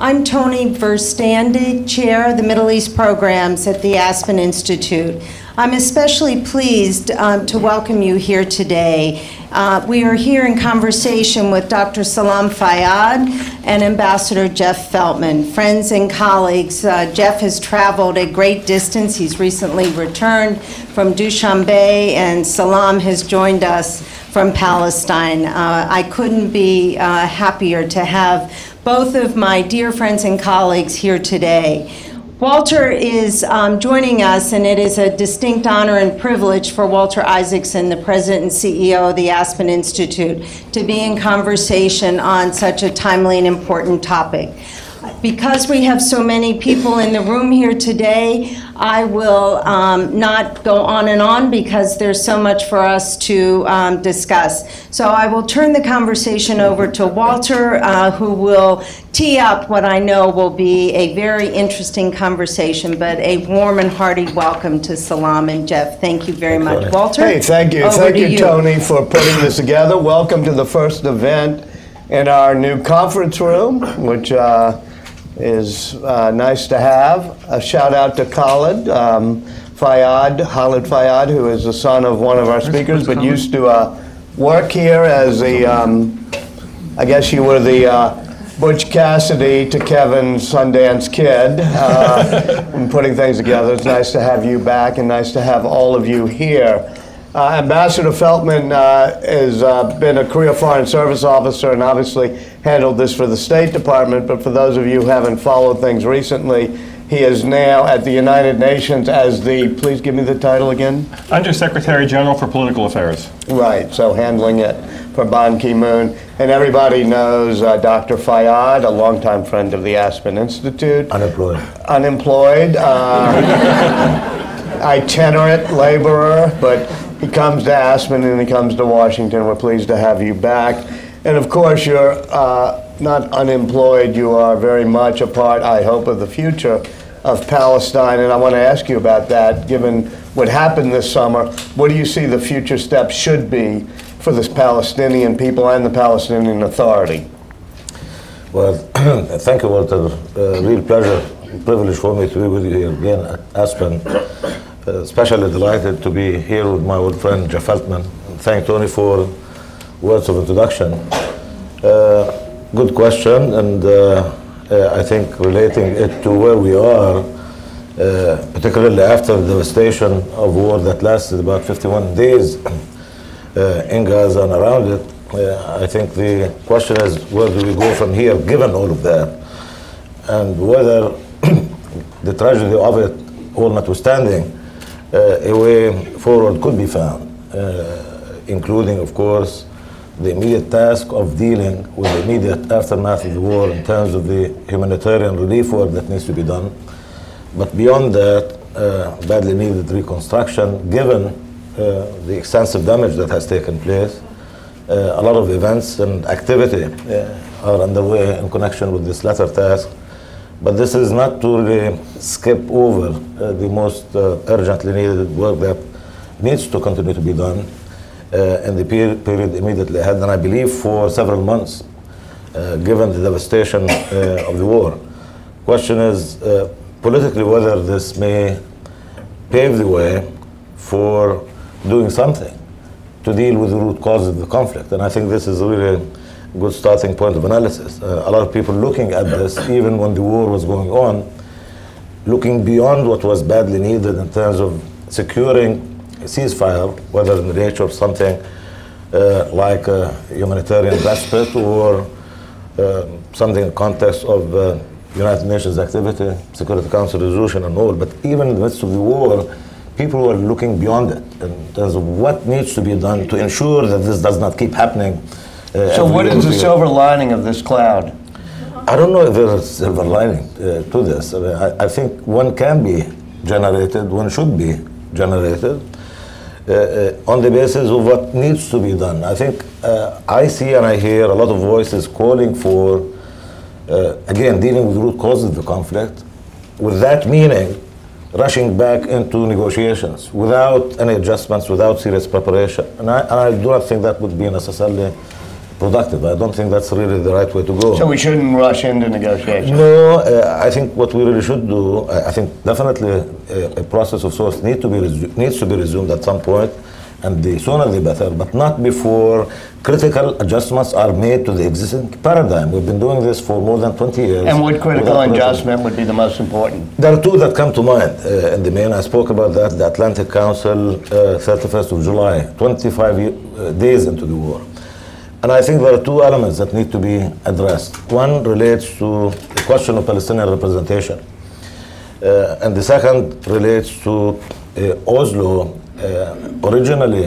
I'm Toni Verstandig, Chair of the Middle East Programs at the Aspen Institute. I'm especially pleased um, to welcome you here today. Uh, we are here in conversation with Dr. Salam Fayyad and Ambassador Jeff Feltman, friends and colleagues. Uh, Jeff has traveled a great distance. He's recently returned from Dushanbe, and Salam has joined us from Palestine. Uh, I couldn't be uh, happier to have both of my dear friends and colleagues here today. Walter is um, joining us, and it is a distinct honor and privilege for Walter Isaacson, the president and CEO of the Aspen Institute, to be in conversation on such a timely and important topic. Because we have so many people in the room here today, I will um, not go on and on because there's so much for us to um, discuss. So I will turn the conversation over to Walter, uh, who will tee up what I know will be a very interesting conversation, but a warm and hearty welcome to Salam and Jeff. Thank you very much. Walter? Hey, thank you. Thank to you, Toni, for putting this together. Welcome to the first event in our new conference room, which uh, is uh, nice to have. A shout out to Khalid um, Fayyad, Khalid Fayyad, who is the son of one of our speakers, but used to uh, work here as the, um, I guess you were the uh, Butch Cassidy to Kevin Sundance Kid uh, in putting things together. It's nice to have you back and nice to have all of you here. Uh, Ambassador Feltman uh, has uh, been a career foreign service officer and obviously handled this for the State Department. But for those of you who haven't followed things recently, he is now at the United Nations as the, please give me the title again. Under Secretary General for Political Affairs. Right, so handling it for Ban Ki moon. And everybody knows uh, Dr. Fayyad, a longtime friend of the Aspen Institute. Unemployed. Unemployed. Uh, itinerant laborer, but he comes to Aspen and he comes to Washington. We're pleased to have you back. And of course, you're uh, not unemployed. You are very much a part, I hope, of the future of Palestine. And I want to ask you about that, given what happened this summer. What do you see the future steps should be for the Palestinian people and the Palestinian Authority? Well, thank you, Walter. Uh, real pleasure, privilege for me to be with you here again at Aspen. Uh, especially delighted to be here with my old friend Jeff Feltman. Thank Toni for words of introduction. Uh, good question, and uh, uh, I think relating it to where we are, uh, particularly after the devastation of war that lasted about 51 days uh, in Gaza and around it, I think the question is where do we go from here, given all of that, and whether the tragedy of it all notwithstanding, uh, a way forward could be found, uh, including, of course, the immediate task of dealing with the immediate aftermath of the war in terms of the humanitarian relief work that needs to be done. But beyond that, uh, badly needed reconstruction, given uh, the extensive damage that has taken place. Uh, a lot of events and activity uh, are underway in connection with this latter task. But this is not to really skip over uh, the most uh, urgently needed work that needs to continue to be done uh, in the per period immediately ahead, and I believe for several months, uh, given the devastation uh, of the war. Question is uh, politically whether this may pave the way for doing something to deal with the root causes of the conflict, and I think this is really good starting point of analysis. Uh, a lot of people looking at this, even when the war was going on, looking beyond what was badly needed in terms of securing a ceasefire, whether in the nature of something uh, like a humanitarian respite or uh, something in the context of uh, United Nations activity, Security Council resolution and all. But even in the midst of the war, people were looking beyond it in terms of what needs to be done to ensure that this does not keep happening so what is the silver lining of this cloud? I don't know if there's a silver lining uh, to this. I, mean, I, I, think one can be generated, one should be generated uh, uh on the basis of what needs to be done. I think uh, I see and I hear a lot of voices calling for, uh, again, dealing with root causes of the conflict, with that meaning rushing back into negotiations without any adjustments, without serious preparation. And I, and I do not think that would be necessarily productive. I don't think that's really the right way to go. So we shouldn't rush into negotiations. No, uh, I think what we really should do, I I think definitely uh, a, a process of sorts need to be needs to be resumed at some point, and the sooner the better, but not before critical adjustments are made to the existing paradigm. We've been doing this for more than 20 years. And what critical adjustment would be the most important? There are two that come to mind uh, in the main. I spoke about that, the Atlantic Council, uh, 31st of July, 25 ye- uh, days into the war. And I think there are two elements that need to be addressed. One relates to the question of Palestinian representation, uh, and the second relates to uh, Oslo, uh, originally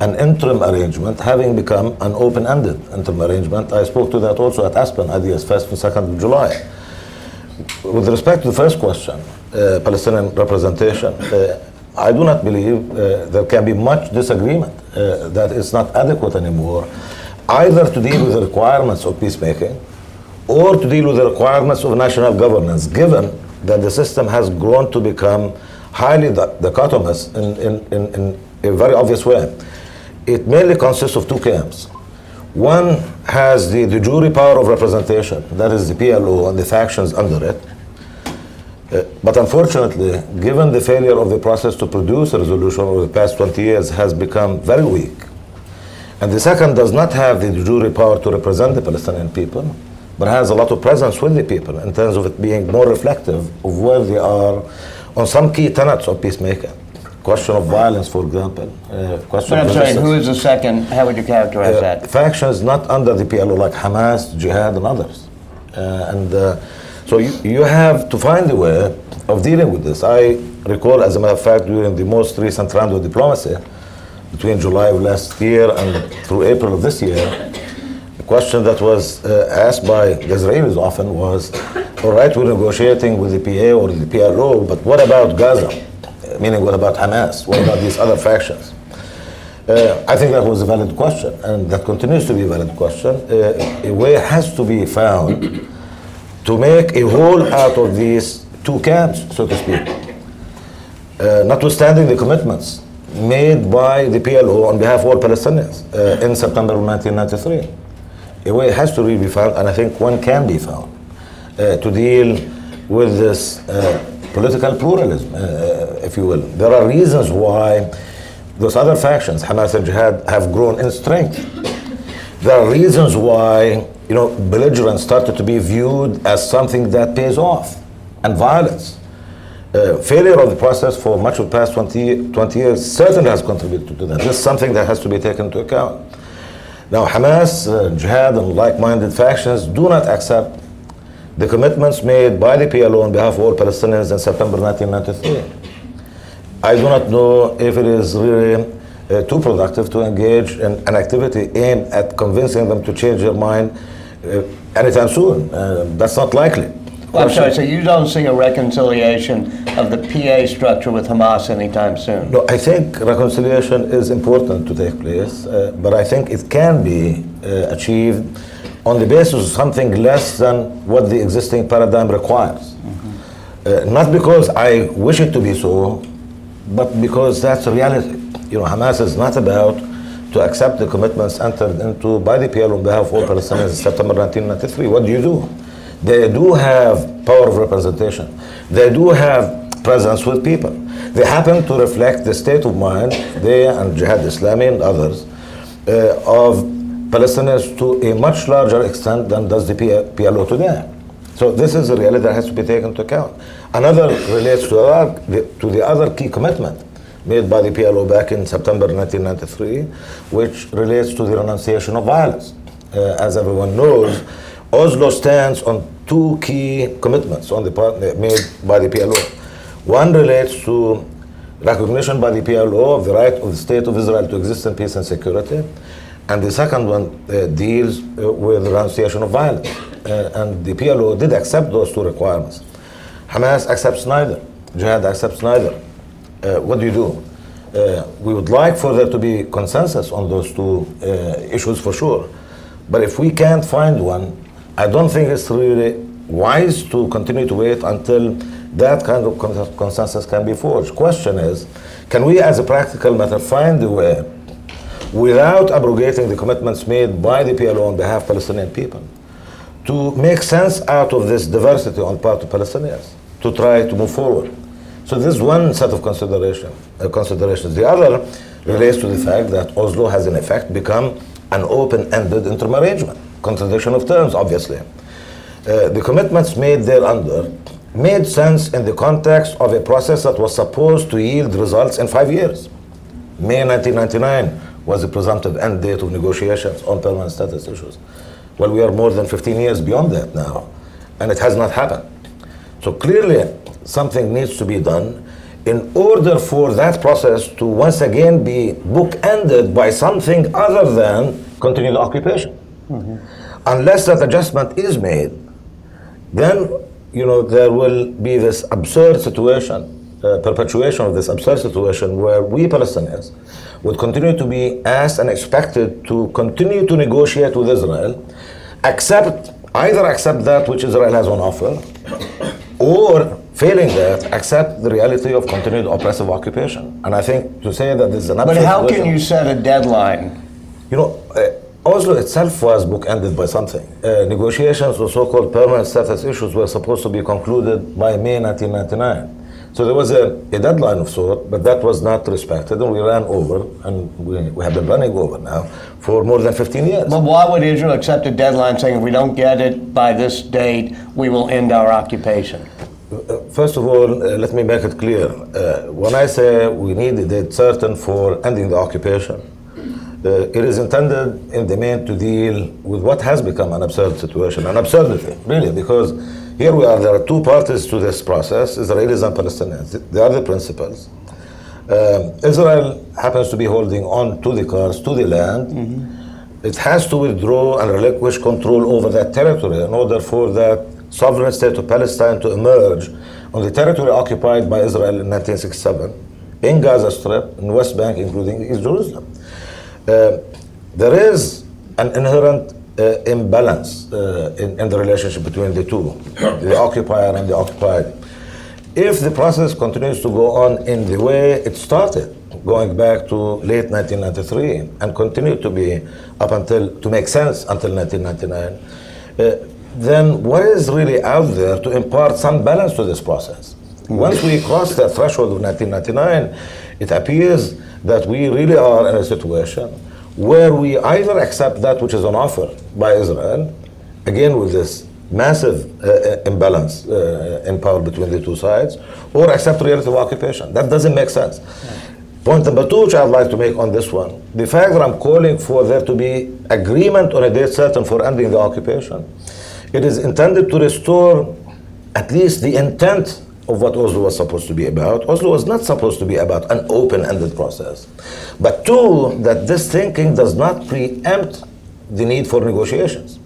an interim arrangement, having become an open-ended interim arrangement. I spoke to that also at Aspen, Ideas Fest, on 2nd of July. With respect to the first question, uh, Palestinian representation, uh, I do not believe uh, there can be much disagreement that it's not adequate anymore, either to deal with the requirements of peacemaking or to deal with the requirements of national governance, given that the system has grown to become highly dichotomous in, in, in, in a very obvious way. It mainly consists of two camps. One has the de jure power of representation, that is the PLO and the factions under it. Uh, but unfortunately, given the failure of the process to produce a resolution over the past 20 years has become very weak. And the second does not have the de jure power to represent the Palestinian people, but has a lot of presence with the people in terms of it being more reflective of where they are on some key tenets of peacemaking. Question of violence, for example. Uh, question But I'm of sorry, who is the second? How would you characterize Uh, that? factions not under the PLO like Hamas, Jihad, and others. Uh, and uh, so you, you have to find a way of dealing with this. I recall, as a matter of fact, during the most recent round of diplomacy, between July of last year and through April of this year, the question that was uh, asked by the Israelis often was, all right, we're negotiating with the PA or the PLO, but what about Gaza? Meaning, what about Hamas? What about these other factions? Uh, I think that was a valid question, and that continues to be a valid question. Uh, a way has to be found to make a whole out of these two camps, so to speak. Uh, notwithstanding the commitments made by the PLO on behalf of all Palestinians uh, in September of 1993. A way has to really be found, and I think one can be found, uh, to deal with this uh, political pluralism, uh, if you will. There are reasons why those other factions, Hamas and Jihad, have grown in strength. There are reasons why you know belligerence started to be viewed as something that pays off, and violence. Uh, failure of the process for much of the past 20, 20 years certainly has contributed to that. This is something that has to be taken into account. Now, Hamas, uh, Jihad, and like-minded factions do not accept the commitments made by the PLO on behalf of all Palestinians in September 1993. I do not know if it is really uh, too productive to engage in an activity aimed at convincing them to change their mind uh, anytime soon. Uh, that's not likely. Well, I'm sorry, so you don't see a reconciliation of the PA structure with Hamas anytime soon? No, I think reconciliation is important to take place, uh, but I think it can be uh, achieved on the basis of something less than what the existing paradigm requires. Uh, not because I wish it to be so, but because that's a reality. You know, Hamas is not about to accept the commitments entered into by the PLO on behalf of all Palestinians in September 1993. What do you do? They do have power of representation. They do have presence with people. They happen to reflect the state of mind, they and Jihad Islami and others, uh, of Palestinians to a much larger extent than does the PLO today. So this is a reality that has to be taken into account. Another relates to, our, to the other key commitment made by the PLO back in September 1993, which relates to the renunciation of violence. Uh, as everyone knows, Oslo stands on two key commitments on the part made by the PLO. One relates to recognition by the PLO of the right of the state of Israel to exist in peace and security, and the second one uh, deals uh, with renunciation of violence. Uh, and the PLO did accept those two requirements. Hamas accepts neither. Jihad accepts neither. Uh, what do you do? Uh, we would like for there to be consensus on those two uh, issues for sure. But if we can't find one, I don't think it's really wise to continue to wait until that kind of con- consensus can be forged. Question is, can we as a practical matter find a way without abrogating the commitments made by the PLO on behalf of Palestinian people to make sense out of this diversity on part of Palestinians, to try to move forward. So this is one set of consideration, uh, considerations. The other relates to the fact that Oslo has in effect become an open-ended interim arrangement, contradiction of terms, obviously. Uh, the commitments made thereunder made sense in the context of a process that was supposed to yield results in five years. May 1999 was the presumptive end date of negotiations on permanent status issues. Well, we are more than 15 years beyond that now, and it has not happened. So clearly, something needs to be done in order for that process to once again be bookended by something other than continued occupation. Mm-hmm. Unless that adjustment is made, then you know there will be this absurd situation uh, perpetuation of this absurd situation where we Palestinians would continue to be asked and expected to continue to negotiate with Israel, accept either accept that which Israel has on offer, or failing that, accept the reality of continued oppressive occupation. And I think to say that this is an But how can you set a deadline? You know, uh, Oslo itself was bookended by something. Uh, negotiations on so-called permanent status issues were supposed to be concluded by May 1999. So there was a, a, deadline of sort, but that was not respected, and we ran over, and we, we have been running over now for more than 15 years. But why would Israel accept a deadline saying if we don't get it by this date, we will end our occupation? Uh, first of all, uh, let me make it clear. Uh, when I say we need a date certain for ending the occupation, uh, it is intended in the main to deal with what has become an absurd situation, an absurdity, really, because here we are, there are two parties to this process, Israelis and Palestinians. They are the principals. Um, Israel happens to be holding on to the cars, to the land. Mm-hmm. It has to withdraw and relinquish control over that territory in order for that sovereign state of Palestine to emerge on the territory occupied by Israel in 1967, in Gaza Strip, in West Bank, including East Jerusalem. Uh, there is an inherent uh, imbalance uh, in, in, the relationship between the two, the occupier and the occupied. If the process continues to go on in the way it started, going back to late 1993 and continue to be up until, to make sense until 1999, uh, then what is really out there to impart some balance to this process? Once we cross the threshold of 1999, it appears that we really are in a situation where we either accept that which is on offer by Israel, again with this massive uh, uh, imbalance uh, in power between the two sides, or accept reality of occupation. That doesn't make sense. Point number two, which I'd like to make on this one, the fact that I'm calling for there to be agreement on a date certain for ending the occupation, it is intended to restore at least the intent of what Oslo was supposed to be about. Oslo was not supposed to be about an open-ended process. But two, that this thinking does not preempt the need for negotiations.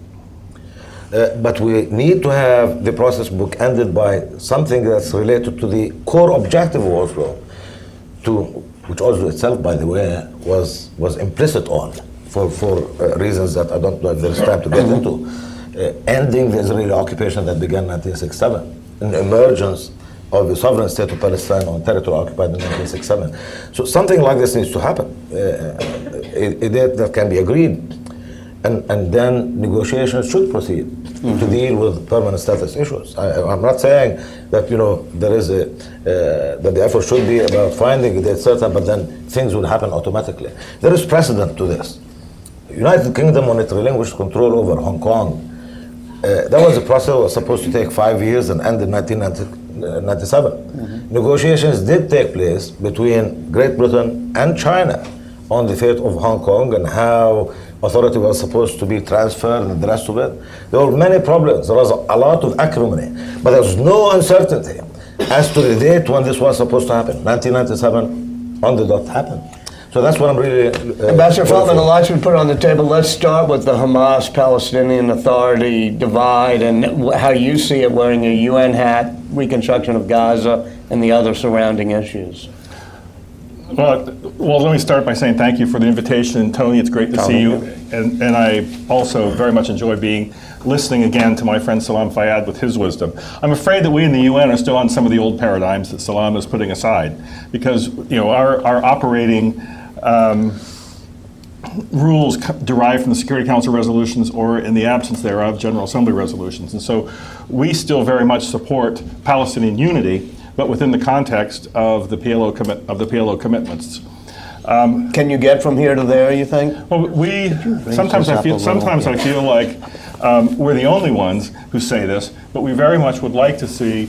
Uh, but we need to have the process book-ended by something that's related to the core objective of Oslo, to, which Oslo itself, by the way, was, was implicit on for, for uh, reasons that I don't know if there's time to get into. Uh, ending the Israeli occupation that began in 1967, an emergence of the sovereign state of Palestine on territory occupied in 1967. So something like this needs to happen. Uh, a, a date that can be agreed, and, and then negotiations should proceed mm-hmm. to deal with permanent status issues. I, am not saying that you know there is a uh, that the effort should be about finding a date certain, but then things will happen automatically. There is precedent to this. United Kingdom, when it relinquished control over Hong Kong, uh, that was a process that was supposed to take five years and end in 1990. 97. Mm-hmm. Negotiations did take place between Great Britain and China on the fate of Hong Kong and how authority was supposed to be transferred and the rest of it. There were many problems. There was a lot of acrimony, but there was no uncertainty as to the date when this was supposed to happen. 1997 on the dot happened. So that's what I'm really. Uh, Ambassador Feltman, a lot's been put on the table. Let's start with the Hamas Palestinian Authority divide and how you see it wearing a UN hat, reconstruction of Gaza, and the other surrounding issues. Well, well, let me start by saying thank you for the invitation, Toni. It's great to Toni. see you, and and I also very much enjoy being listening again to my friend Salam Fayyad with his wisdom. I'm afraid that we in the UN are still on some of the old paradigms that Salam is putting aside, because you know our our operating um, rules derived from the Security Council resolutions or, in the absence thereof, General Assembly resolutions. And so we still very much support Palestinian unity, but within the context of the PLO, commit, of the PLO commitments. Can you get from here to there, you think? Well, we sometimes I feel sometimes I feel like um, we're the only ones who say this, but we very much would like to see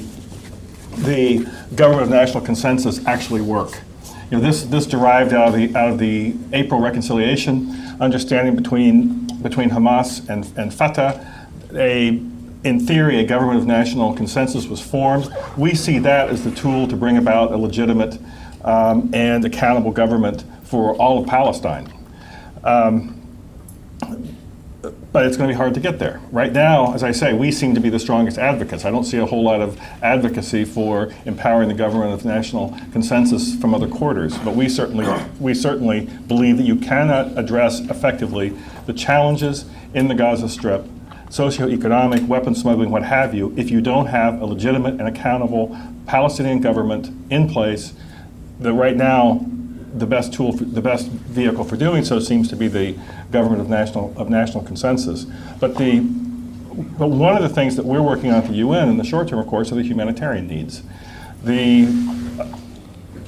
the government of national consensus actually work. You know, this this derived out of the out of the April reconciliation understanding between between Hamas and, and Fatah. A in theory, a government of national consensus was formed. We see that as the tool to bring about a legitimate um, and accountable government for all of Palestine but it's going to be hard to get there. Right now, as I say, we seem to be the strongest advocates. I don't see a whole lot of advocacy for empowering the government of national consensus from other quarters, but we certainly, we certainly believe that you cannot address effectively the challenges in the Gaza Strip, socioeconomic, weapon smuggling, what have you, if you don't have a legitimate and accountable Palestinian government in place that right now the best tool, for, the best vehicle for doing so seems to be the government of national of national consensus. But the but one of the things that we're working on at the UN in the short term, of course, are the humanitarian needs. The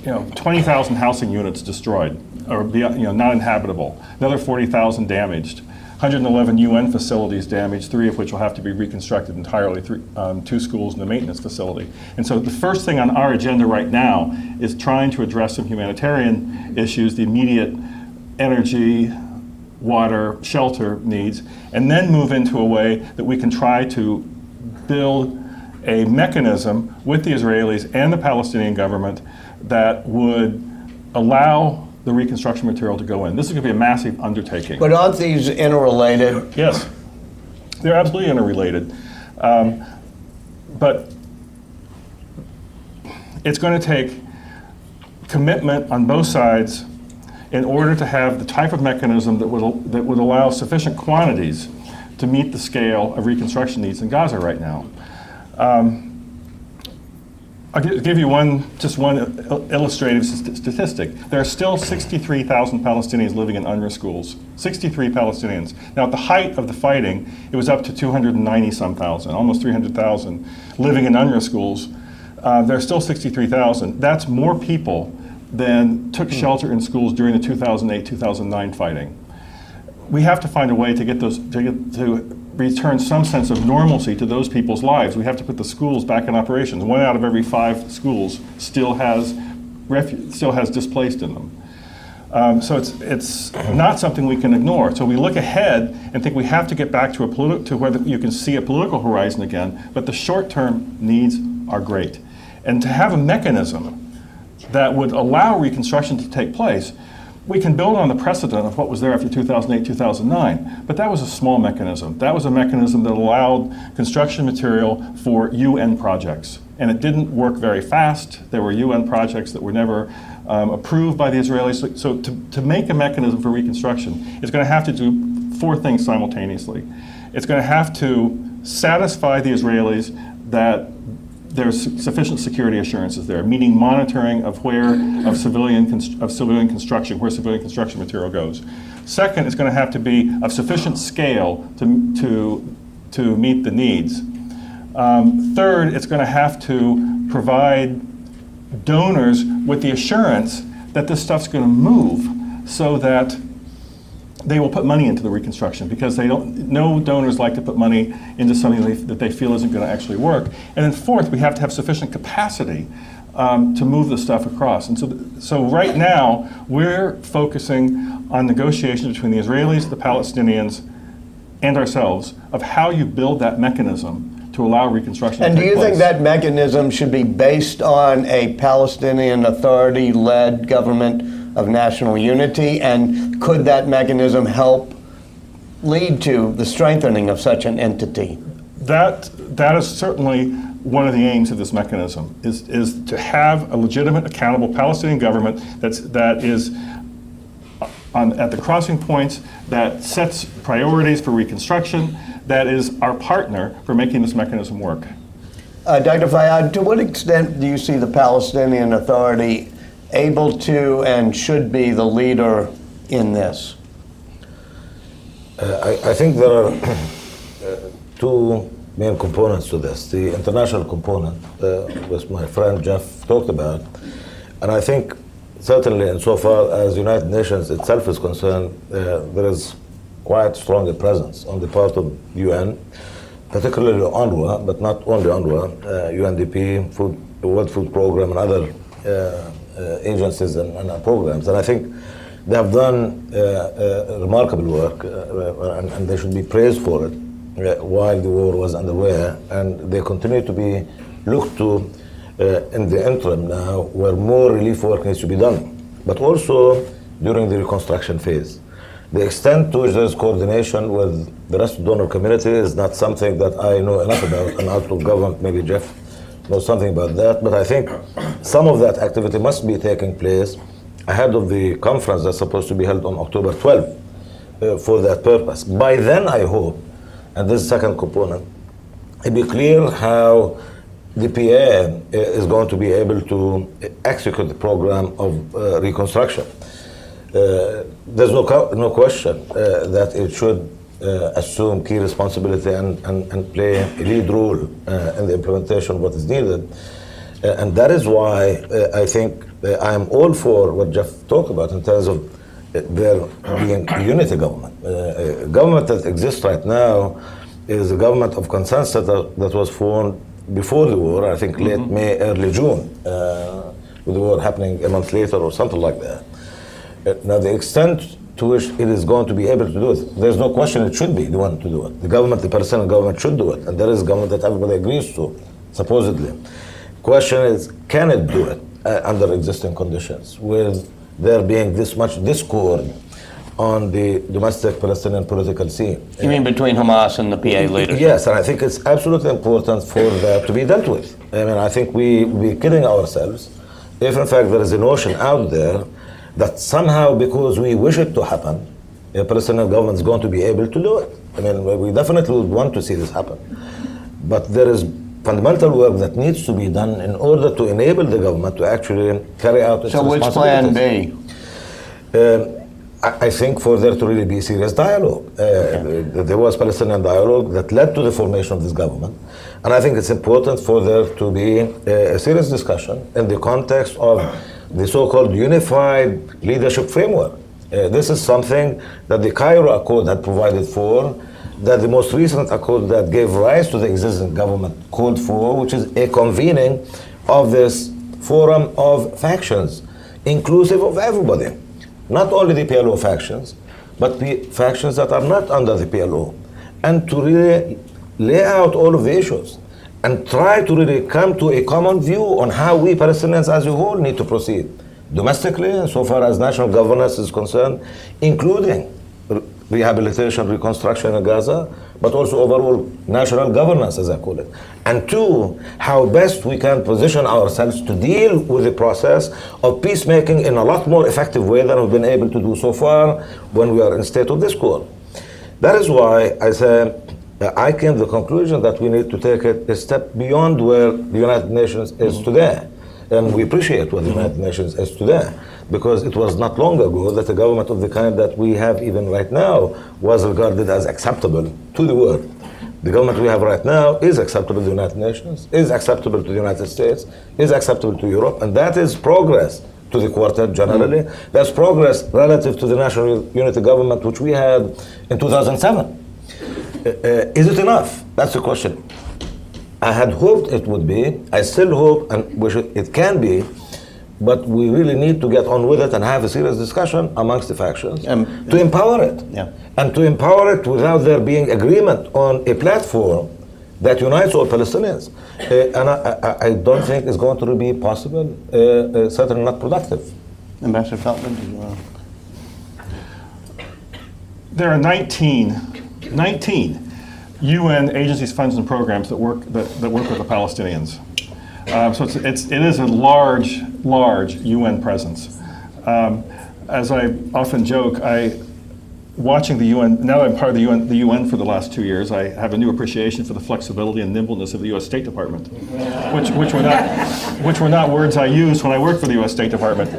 you know 20,000 housing units destroyed or you know not inhabitable, another 40,000 damaged. 111 UN facilities damaged, three of which will have to be reconstructed entirely, three, um, two schools and a maintenance facility. And so the first thing on our agenda right now is trying to address some humanitarian issues, the immediate energy, water, shelter needs, and then move into a way that we can try to build a mechanism with the Israelis and the Palestinian government that would allow the reconstruction material to go in. This is going to be a massive undertaking. But aren't these interrelated? Yes, they're absolutely interrelated. Um, but it's going to take commitment on both sides in order to have the type of mechanism that would, that would allow sufficient quantities to meet the scale of reconstruction needs in Gaza right now. Um, I'll give you one, just one illustrative st- statistic. There are still 63,000 Palestinians living in UNRWA schools. 63 Palestinians. Now, at the height of the fighting, it was up to 290 some thousand, almost 300,000 living in UNRWA schools. Uh, there are still 63,000. That's more people than took shelter in schools during the 2008 2009 fighting we have to find a way to get those to get to return some sense of normalcy to those people's lives. We have to put the schools back in operation. One out of every five schools still has refu- still has displaced in them. Um, so it's it's not something we can ignore. So we look ahead and think we have to get back to a politi- to where the, you can see a political horizon again. But the short-term needs are great, and to have a mechanism that would allow reconstruction to take place, we can build on the precedent of what was there after 2008, 2009. But that was a small mechanism. That was a mechanism that allowed construction material for UN projects. And it didn't work very fast. There were UN projects that were never um, approved by the Israelis. So, so to, to make a mechanism for reconstruction, it's going to have to do four things simultaneously. It's going to have to satisfy the Israelis that there's sufficient security assurances there, meaning monitoring of where of civilian of civilian construction, where civilian construction material goes. Second, it's going to have to be of sufficient scale to to to meet the needs. Um, third, it's going to have to provide donors with the assurance that this stuff's going to move, so that they will put money into the reconstruction because they don't. No donors like to put money into something they, that they feel isn't going to actually work. And then fourth, we have to have sufficient capacity um, to move the stuff across. And so, th- so right now we're focusing on negotiations between the Israelis, the Palestinians, and ourselves of how you build that mechanism to allow reconstruction. And to do you think that mechanism should be based on a Palestinian Authority led government of national unity? And could that mechanism help lead to the strengthening of such an entity? That, that is certainly one of the aims of this mechanism, is, is to have a legitimate, accountable Palestinian government that's, that is on, at the crossing points, that sets priorities for reconstruction, that is our partner for making this mechanism work. Uh, Dr. Fayyad, to what extent do you see the Palestinian Authority able to and should be the leader in this? Uh, I, I think there are uh, two main components to this. The international component, uh, which my friend Jeff talked about, and I think certainly insofar as United Nations itself is concerned, uh, there is quite strong a presence on the part of UN, particularly UNRWA, but not only UNRWA, uh, UNDP, Food, World Food Program, and other uh, uh, Uh, agencies and, and, programs. And I think they have done uh, uh, remarkable work, uh, uh, and, and, they should be praised for it while the war was underway. And they continue to be looked to in the interim now, where more relief work needs to be done, but also during the reconstruction phase. The extent to which there is coordination with the rest of the donor community is not something that I know enough about, and out of government, maybe Jeff knows something about that. But I think some of that activity must be taking place ahead of the conference that's supposed to be held on October 12th uh, for that purpose. By then, I hope, and this second component, it'll be clear how the PA uh, is going to be able to execute the program of uh, reconstruction. Uh, there's no, no question uh, that it should assume key responsibility and, and, and play a lead role in the implementation of what is needed. and that is why I think I am all for what Jeff talked about in terms of there being a unity government. a government that exists right now is a government of consensus that, that was formed before the war, I think late mm -hmm. May, early June, uh, with the war happening a month later or something like that. Uh, now, the extent to which it is going to be able to do it, there's no question it should be the one to do it. The government, the Palestinian government should do it, and there is a government that everybody agrees to, supposedly. Question is, can it do it uh, under existing conditions, with there being this much discord on the domestic Palestinian political scene? You mean between Hamas and the PA leaders? Yes, and I think it's absolutely important for that to be dealt with. I mean, I think we, we're kidding ourselves if, in fact, there is a notion out there that somehow because we wish it to happen, a Palestinian government is going to be able to do it. I mean, we definitely would want to see this happen. But there is fundamental work that needs to be done in order to enable the government to actually carry out its so. Which plan B? Um, I think for there to really be serious dialogue. Uh, yeah. There was Palestinian dialogue that led to the formation of this government. And I think it's important for there to be a, a serious discussion in the context of the so-called unified leadership framework. Uh, this is something that the Cairo Accord had provided for, that the most recent accord that gave rise to the existing government called for, which is a convening of this forum of factions, inclusive of everybody. Not only the PLO factions, but the factions that are not under the PLO. And to really lay out all of the issues and try to really come to a common view on how we Palestinians as a whole need to proceed domestically and so far as national governance is concerned, including rehabilitation, reconstruction in Gaza, but also overall national governance, as I call it. And two, how best we can position ourselves to deal with the process of peacemaking in a lot more effective way than we've been able to do so far when we are in state of discord. That is why I say I came to the conclusion that we need to take it a step beyond where the United Nations is mm-hmm. today. And we appreciate what the United Nations is today because it was not long ago that a government of the kind that we have even right now was regarded as acceptable to the world. The government we have right now is acceptable to the United Nations, is acceptable to the United States, is acceptable to Europe, and that is progress to the quartet generally. Mm. That's progress relative to the national unity government which we had in 2007. Uh, uh, is it enough? That's the question. I had hoped it would be. I still hope and wish it, it can be. But we really need to get on with it and have a serious discussion amongst the factions um, to empower it. Yeah. And to empower it without there being agreement on a platform that unites all Palestinians. Uh, and I, I, I, don't think it's going to be possible, uh, uh, certainly not productive. Ambassador Feltman, do you want There are 19 19 UN agencies, funds, and programs that work that, that work with the Palestinians. Um, so it's, it's, it is a large, large UN presence. Um, as I often joke, I watching the UN now that I'm part of the UN, the UN for the last two years. I have a new appreciation for the flexibility and nimbleness of the U.S. State Department, which which were not which were not words I used when I worked for the U.S. State Department.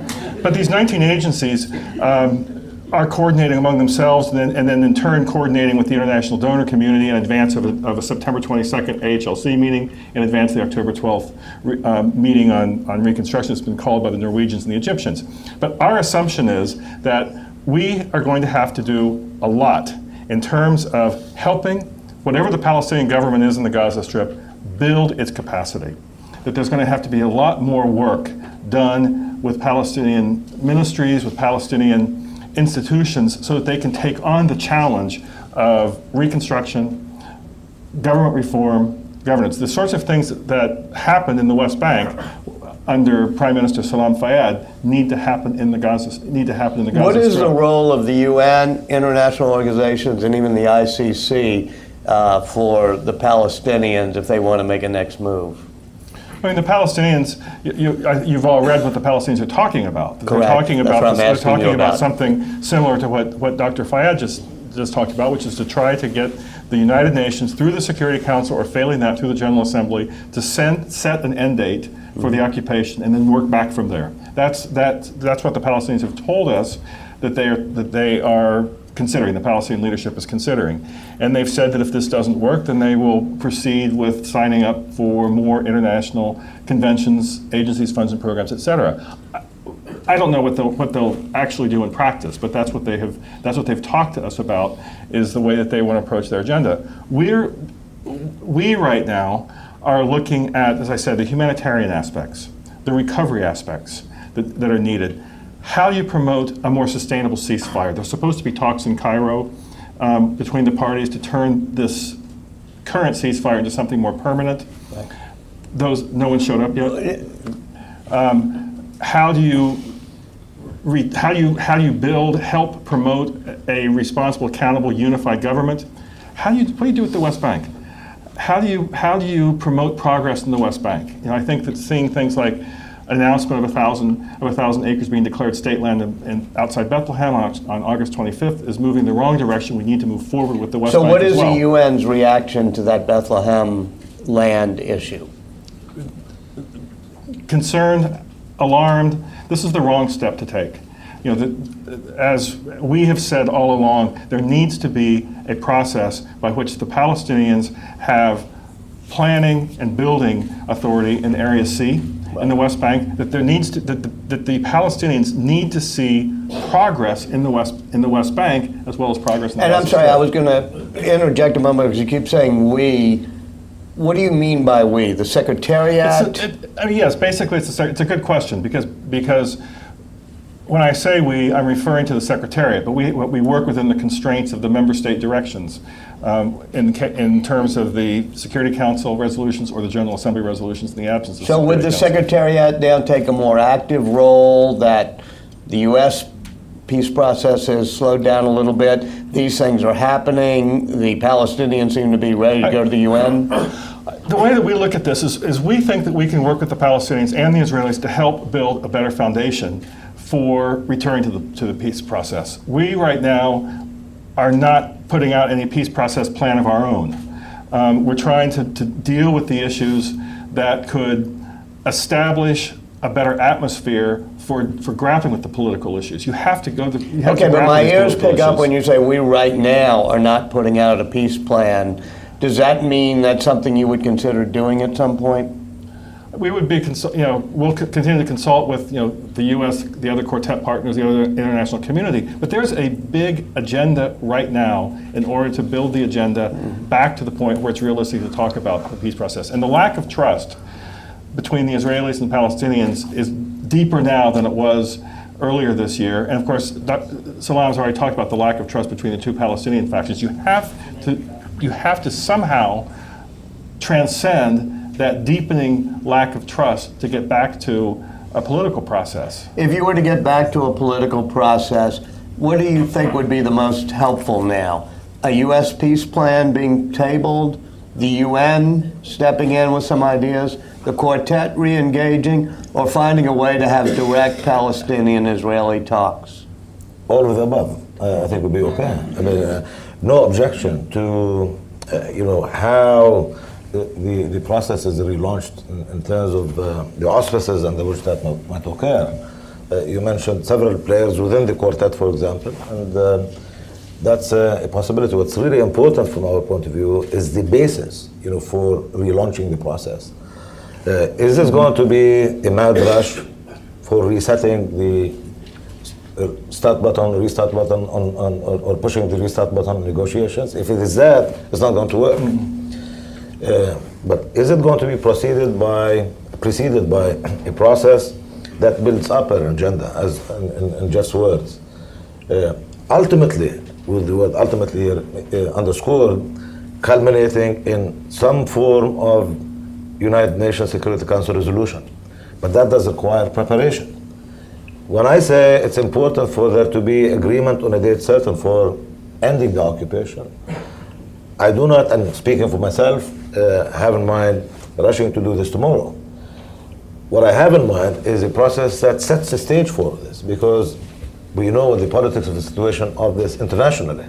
But these 19 agencies. Um, are coordinating among themselves and then, and then in turn coordinating with the international donor community in advance of a, of a September 22nd AHLC meeting, in advance of the October 12th re- um, meeting on, on reconstruction that's been called by the Norwegians and the Egyptians. But our assumption is that we are going to have to do a lot in terms of helping whatever the Palestinian government is in the Gaza Strip build its capacity. That there's going to have to be a lot more work done with Palestinian ministries, with Palestinian institutions, so that they can take on the challenge of reconstruction, government reform, governance. The sorts of things that happened in the West Bank under Prime Minister Salam Fayyad need to happen in the Gaza need to happen in the Gaza What is Strip. the role of the UN, international organizations, and even the ICC uh, for the Palestinians if they want to make a next move? I mean, the Palestinians, you, you, you've all read what the Palestinians are talking about. Correct. They're talking about, this- they're talking about about. something similar to what, what Dr. Fayyad just, just talked about, which is to try to get the United Nations through the Security Council, or failing that, through the General Assembly, to send, set an end date for Mm-hmm. the occupation and then work back from there. That's, that, that's what the Palestinians have told us that they are, that they are considering, the Palestinian leadership is considering. And they've said that if this doesn't work, then they will proceed with signing up for more international conventions, agencies, funds, and programs, et cetera. I- I don't know what they'll, what they'll actually do in practice, but that's what they have, that's what they've talked to us about, is the way that they want to approach their agenda. We're, we right now are looking at, as I said, the humanitarian aspects, the recovery aspects that, that are needed. How do you promote a more sustainable ceasefire? There's supposed to be talks in Cairo um, between the parties to turn this current ceasefire into something more permanent. Those, no one showed up yet. Um, how do you how do you how do you build, help promote a responsible, accountable, unified government? How do you what do you do with the West Bank? How do you how do you promote progress in the West Bank? You know, I think that seeing things like announcement of a thousand of a thousand acres being declared state land in, in, outside Bethlehem on, on August 25th is moving the wrong direction. We need to move forward with the West So Bank what is well. the UN's reaction to that Bethlehem land issue? concerned, alarmed. This is the wrong step to take. You know, the, as we have said all along, there needs to be a process by which the Palestinians have planning and building authority in Area C in the West Bank. That there needs to that the, that the Palestinians need to see progress in the West in the West Bank as well as progress in the And I'm sorry. I was going to interject a moment because you keep saying "we." What do you mean by "we"? The Secretariat? A- it- I mean, yes, basically, it's a, it's a good question because, because when I say we, I'm referring to the Secretariat, but we, we work within the constraints of the member state directions um, in, in terms of the Security Council resolutions or the General Assembly resolutions in the absence of So would the Council. Secretariat now take a more active role that the U.S. peace process has slowed down a little bit? These things are happening. The Palestinians seem to be ready to go to the UN. The way that we look at this is, is we think that we can work with the Palestinians and the Israelis to help build a better foundation for returning to the, to the peace process. We right now are not putting out any peace process plan of our own. Um, we're trying to, to deal with the issues that could establish a better atmosphere for, for grappling with the political issues. You have to go to. You have Okay, to but my ears pick up when you say we right now are not putting out a peace plan. Does that mean that's something you would consider doing at some point? We would be, you know, we'll co- continue to consult with, you know, the U.S., the other quartet partners, the other international community. But there's a big agenda right now in order to build the agenda back to the point where it's realistic to talk about the peace process. And the lack of trust between the Israelis and the Palestinians is deeper now than it was earlier this year. And of course, Salam's already talked about the lack of trust between the two Palestinian factions. You have to, you have to somehow transcend that deepening lack of trust to get back to a political process. If you were to get back to a political process, what do you think would be the most helpful now? A U.S. peace plan being tabled, the UN stepping in with some ideas, the quartet re engaging, or finding a way to have direct Palestinian Israeli talks? All of the above, uh, I think would be okay. I mean, uh, no objection to, uh, you know, how the, the, process is relaunched in, in terms of uh, the auspices under which that might, occur. Uh, you mentioned several players within the quartet, for example, and uh, that's a possibility. What's really important from our point of view is the basis, you know, for relaunching the process. Uh, is this going to be a mad rush for resetting the uh, start button, restart button, on, on, or, or pushing the restart button on negotiations? If it is that, it's not going to work. Uh, but is it going to be preceded by preceded by a process that builds up an agenda, as in, in, in just words? Uh, ultimately, with the word ultimately here uh, underscored, culminating in some form of United Nations Security Council resolution. But that does require preparation. When I say it's important for there to be agreement on a date certain for ending the occupation, I do not, and speaking for myself, uh, have in mind rushing to do this tomorrow. What I have in mind is a process that sets the stage for this because we know the politics of the situation of this internationally.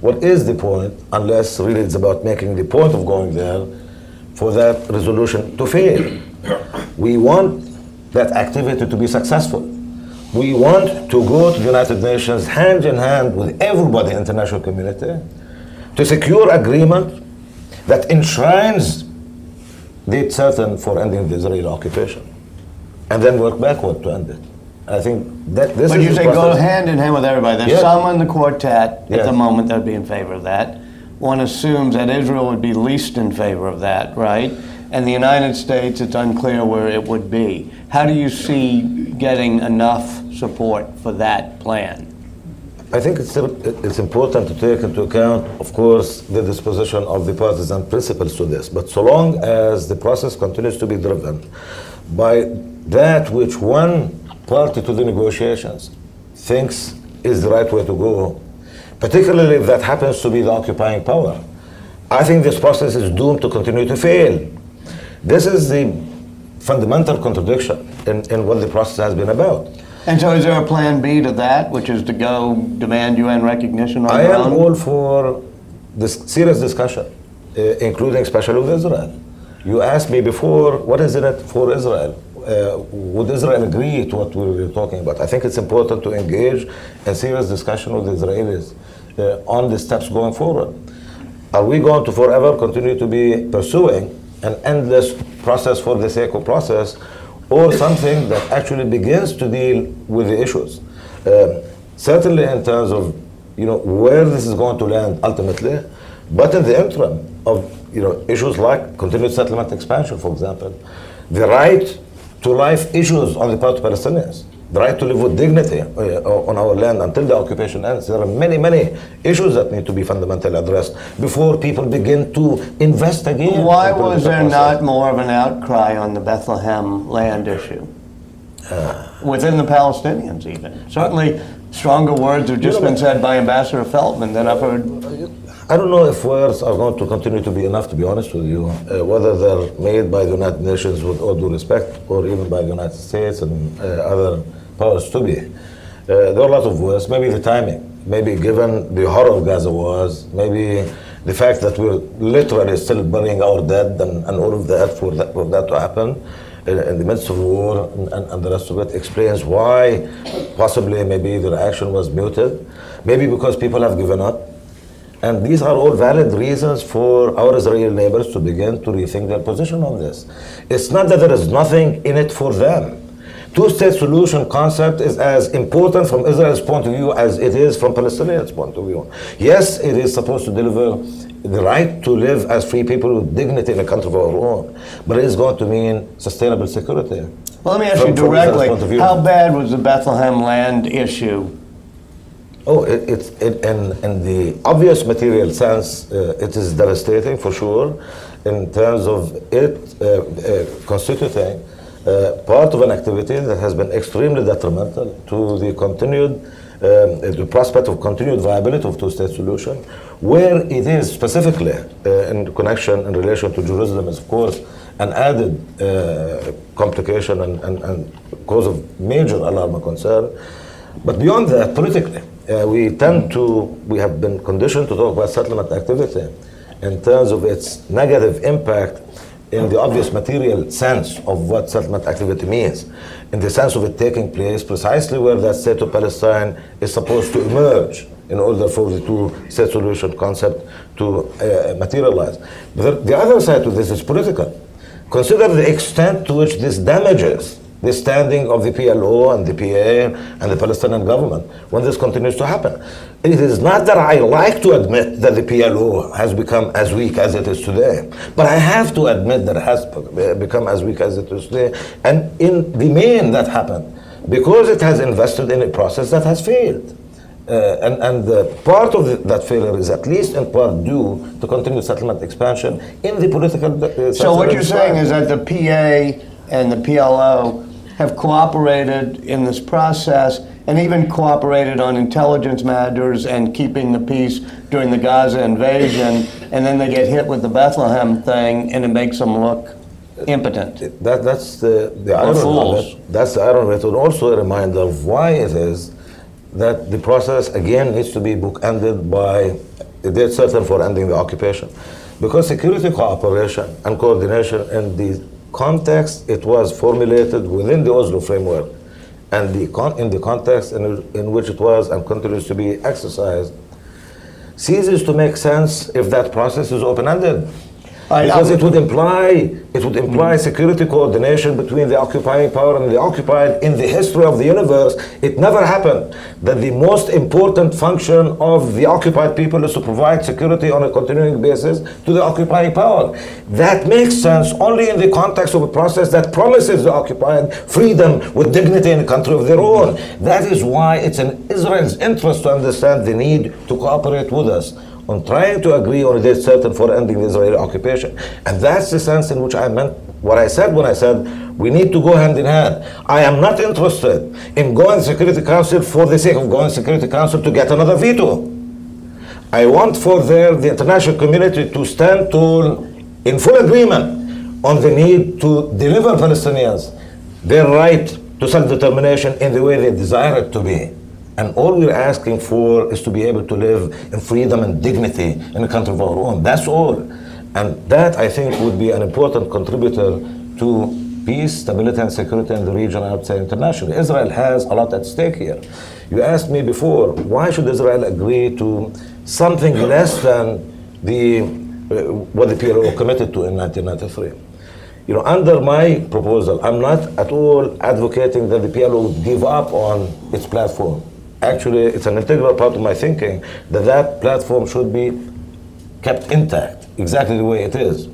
What is the point, unless really it's about making the point of going there, for that resolution to fail? We want that activity to be successful. We want to go to the United Nations hand in hand with everybody in the international community to secure agreement that enshrines date certain for ending the Israeli occupation, and then work backward to end it. I think that this But is you the say go hand in hand with everybody. There's Yes. some in the quartet at the moment that would be in favor of that. One assumes that Israel would be least in favor of that, right? And the United States, it's unclear where it would be. How do you see getting enough support for that plan? I think it's, it's important to take into account, of course, the disposition of the partisan principles to this. But so long as the process continues to be driven by that which one party to the negotiations thinks is the right way to go, particularly if that happens to be the occupying power, I think this process is doomed to continue to fail. This is the fundamental contradiction in, in what the process has been about. And so is there a plan B to that, which is to go demand UN recognition on I am all for this serious discussion, uh, including especially with Israel. You asked me before, what is in it for Israel? Uh, would Israel agree to what we were talking about? I think it's important to engage in serious discussion with the Israelis uh, on the steps going forward. Are we going to forever continue to be pursuing an endless process for the sake of process, or something that actually begins to deal with the issues? Um, certainly, in terms of you know where this is going to land ultimately, but in the interim of you know issues like continued settlement expansion, for example, the right to life issues on the part of Palestinians, the right to live with dignity uh, on our land until the occupation ends. There are many, many issues that need to be fundamentally addressed before people begin to invest again. Why was there process. not more of an outcry on the Bethlehem land issue? Within the Palestinians, even. Certainly, stronger words have just know, been said by Ambassador Feltman than I've heard. I don't know if words are going to continue to be enough, to be honest with you, uh, whether they're made by the United Nations with all due respect, or even by the United States and uh, other powers to be. Uh, there are a lot of words, maybe the timing, maybe given the horror of Gaza was, maybe the fact that we're literally still burying our dead and, and all of that for, that for that to happen in, in the midst of war and, and, and the rest of it explains why possibly maybe the reaction was muted, maybe because people have given up. And these are all valid reasons for our Israeli neighbors to begin to rethink their position on this. It's not that there is nothing in it for them. Two-state solution concept is as important from Israel's point of view as it is from Palestinians' point of view. Yes, it is supposed to deliver the right to live as free people with dignity in a country of our own, but it is going to mean sustainable security. Well, let me ask From- you from point of directly, how bad was the Bethlehem land issue? Oh, it, it's it, in, in the obvious material sense, uh, it is devastating for sure, in terms of it uh, uh, constituting uh, part of an activity that has been extremely detrimental to the continued, um, the prospect of continued viability of two-state solution, where it is specifically uh, in connection in relation to Jerusalem is of course an added uh, complication and, and, and cause of major alarm and concern. But beyond that, politically, uh, we tend to, we have been conditioned to talk about settlement activity in terms of its negative impact in the obvious material sense of what settlement activity means, in the sense of it taking place precisely where that state of Palestine is supposed to emerge in order for the two-state solution concept to uh, materialize. But the other side to this is political. Consider the extent to which this damages the standing of the PLO and the PA and the Palestinian government when this continues to happen. It is not that I like to admit that the PLO has become as weak as it is today, but I have to admit that it has become as weak as it is today. And in the main, that happened because it has invested in a process that has failed. Uh, and and uh, part of the, that failure is at least in part due to continued settlement expansion in the political. Uh, so what you're saying is that the PA and the PLO have cooperated in this process and even cooperated on intelligence matters and keeping the peace during the Gaza invasion, and then they get hit with the Bethlehem thing, and it makes them look impotent. That, that's the, the irony it. That's the irony. It also a reminder of why it is that the process again needs to be bookended by a date certain for ending the occupation. Because security cooperation and coordination in the context it was formulated within the Oslo framework. And the in the context in, in which it was and continues to be exercised ceases to make sense if that process is open-ended. Because it would imply it would imply security coordination between the occupying power and the occupied. In the history of the universe, it never happened that the most important function of the occupied people is to provide security on a continuing basis to the occupying power. That makes sense only in the context of a process that promises the occupied freedom with dignity in a country of their own. That is why it's in Israel's interest to understand the need to cooperate with us on trying to agree on a date certain for ending the Israeli occupation. And that's the sense in which I meant what I said when I said we need to go hand in hand. I am not interested in going to Security Council for the sake of going to Security Council to get another veto. I want for there the international community to stand tall in full agreement on the need to deliver Palestinians their right to self-determination in the way they desire it to be. And all we're asking for is to be able to live in freedom and dignity in a country of our own. That's all. And that, I think, would be an important contributor to peace, stability, and security in the region, and say internationally. Israel has a lot at stake here. You asked me before, why should Israel agree to something less than the, uh, what the PLO committed to in 1993? You know, under my proposal, I'm not at all advocating that the PLO would give up on its platform actually it's an integral part of my thinking that that platform should be kept intact, exactly the way it is.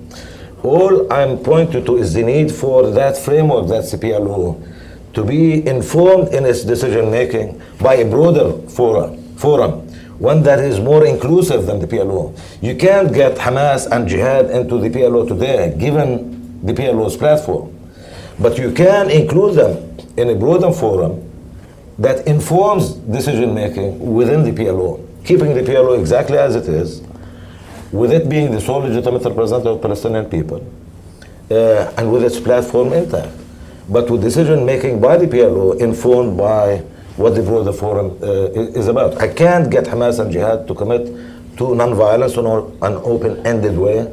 All I'm pointing to is the need for that framework, that CPLO, to be informed in its decision making by a broader forum, forum, one that is more inclusive than the PLO. You can't get Hamas and Jihad into the PLO today, given the PLO's platform. But you can include them in a broader forum that informs decision making within the PLO, keeping the PLO exactly as it is, with it being the sole legitimate representative of Palestinian people, uh, and with its platform intact, but with decision making by the PLO informed by what the broader forum uh, is about. I can't get Hamas and Jihad to commit to nonviolence in an open-ended way,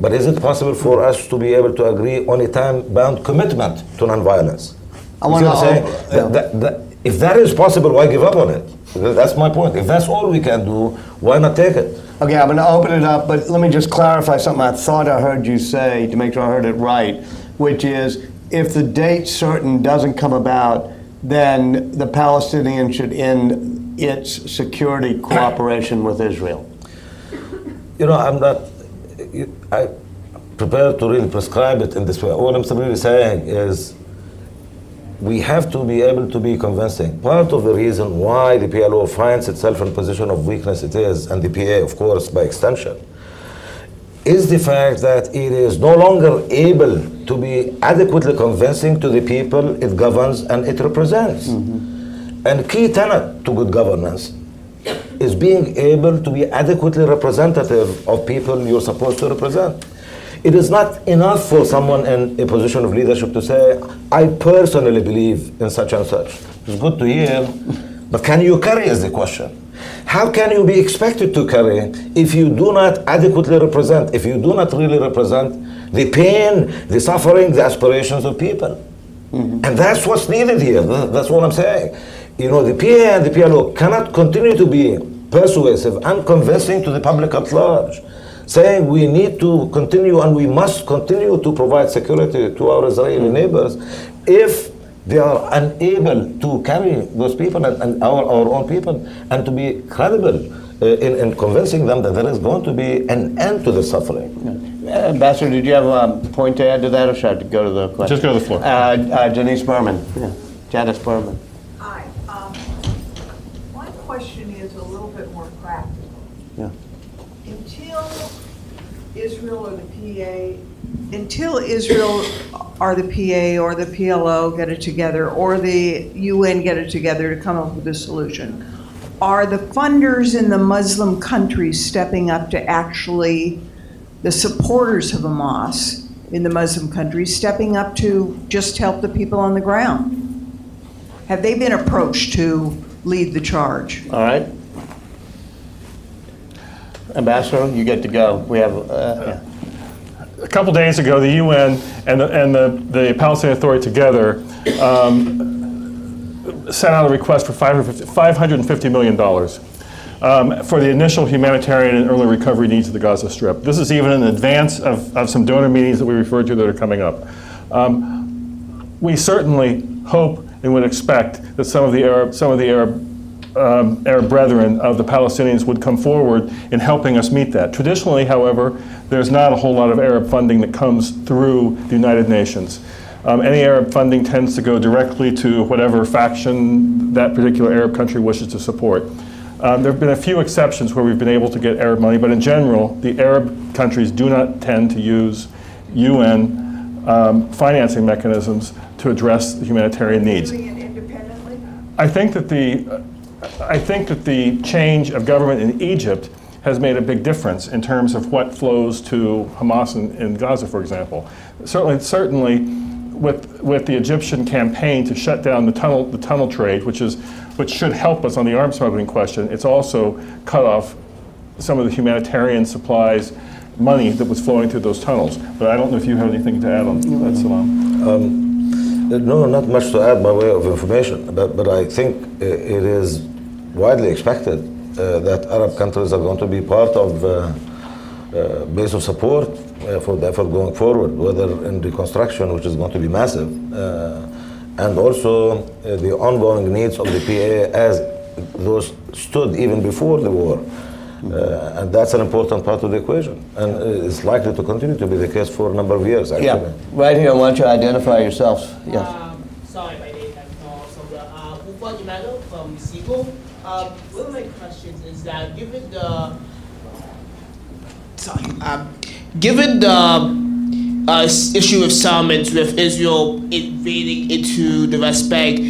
but is it possible for us to be able to agree on a time-bound commitment to nonviolence? I want to say that, that, that if that is possible, why give up on it? That's my point. If that's all we can do, why not take it? Okay, I'm going to open it up, but let me just clarify something I thought I heard you say to make sure I heard it right, which is if the date certain doesn't come about, then the Palestinians should end its security cooperation with Israel. You know, I'm not. I prepared to really prescribe it in this way. All I'm really saying is we have to be able to be convincing. Part of the reason why the PLO finds itself in a position of weakness it is, and the PA, of course, by extension, is the fact that it is no longer able to be adequately convincing to the people it governs and it represents. Mm-hmm. And key tenet to good governance is being able to be adequately representative of people you're supposed to represent. It is not enough for someone in a position of leadership to say, I personally believe in such and such. It's good to hear, but can you carry is the question. How can you be expected to carry if you do not adequately represent, if you do not really represent the pain, the suffering, the aspirations of people? Mm-hmm. And that's what's needed here. That's what I'm saying. You know, the PA and the PLO cannot continue to be persuasive and convincing to the public at large, saying we need to continue and we must continue to provide security to our Israeli neighbors if they are unable to carry those people and, and our, our own people and to be credible uh, in, in convincing them that there is going to be an end to the suffering. Ambassador, did you have a point to add to that, or should I go to the question? Just go to the floor. Uh, uh, Janice Berman. Yeah. Janice Berman. Hi. um, My question is a little bit more practical. Yeah. Until Israel or the PA, until Israel or the PA or the PLO get it together, or the UN get it together to come up with a solution, are the funders in the Muslim countries stepping up to actually, the supporters of Hamas in the Muslim countries, stepping up to just help the people on the ground? Have they been approached to lead the charge? All right. Ambassador, you get to go. We have, uh, A couple days ago, the UN and the, and the, the Palestinian Authority together um, sent out a request for 550 $550 million um, for the initial humanitarian and early recovery needs of the Gaza Strip. This is even in advance of, of some donor meetings that we referred to that are coming up. Um, we certainly hope and would expect that some of the Arab, some of the Arab um, Arab brethren of the Palestinians would come forward in helping us meet that. Traditionally, however, there's not a whole lot of Arab funding that comes through the United Nations. Um, any Arab funding tends to go directly to whatever faction that particular Arab country wishes to support. Um, there have been a few exceptions where we've been able to get Arab money, but in general, the Arab countries do not tend to use UN um, financing mechanisms to address humanitarian needs. Doing it independently? I think that the, I think that the change of government in Egypt has made a big difference in terms of what flows to Hamas in, in Gaza, for example. Certainly, certainly, with with the Egyptian campaign to shut down the tunnel the tunnel trade, which is which should help us on the arms smuggling question, it's also cut off some of the humanitarian supplies, money that was flowing through those tunnels. But I don't know if you have anything to add on that, Salam. Um, no, not much to add by way of information, but, but I think it is widely expected uh, that Arab countries are going to be part of uh, uh, base of support uh, for the effort going forward, whether in reconstruction, which is going to be massive, uh, and also uh, the ongoing needs of the PA as those stood even before the war. Uh, and that's an important part of the equation, and it's likely to continue to be the case for a number of years. Actually. yeah, right here. Why don't you identify yourselves? Yes. Um, sorry, my name is Paul Sombra. Uh, Ufan Emmanuel from Seagull. Um, one of my questions is that given the sorry, um, given the uh, issue of settlements with Israel invading into the West Bank,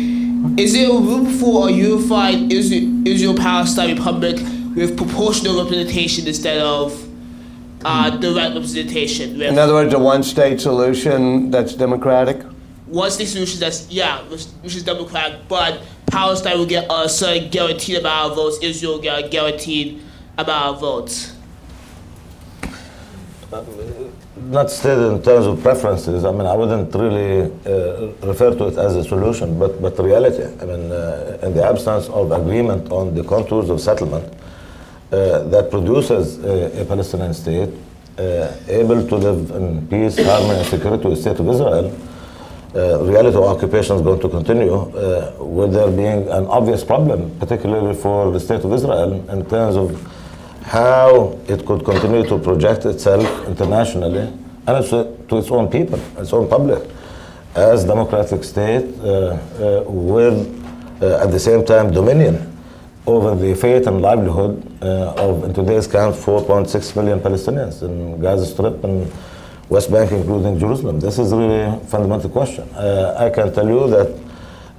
is there room for a unified Israel-Palestine Republic with proportional representation instead of uh, direct representation? With In other words, a one-state solution that's democratic? once the solution that's yeah, which, which is democratic, but Palestine will get a certain guaranteed amount of votes, Israel will get a guaranteed amount of votes. not stated in terms of preferences. I mean, I wouldn't really uh, refer to it as a solution, but, but reality. I mean, uh, in the absence of agreement on the contours of settlement uh, that produces a, Palestinian state uh, able to live in peace, harmony, and security with the state of Israel, uh, reality of occupation is going to continue, uh, with there being an obvious problem, particularly for the state of Israel, in terms of how it could continue to project itself internationally and uh, to its own people, its own public, as democratic state uh, uh, with, uh, at the same time, dominion over the fate and livelihood of, in today's count, 4.6 million Palestinians in Gaza Strip and West Bank, including Jerusalem. This is really a fundamental question. Uh, I can tell you that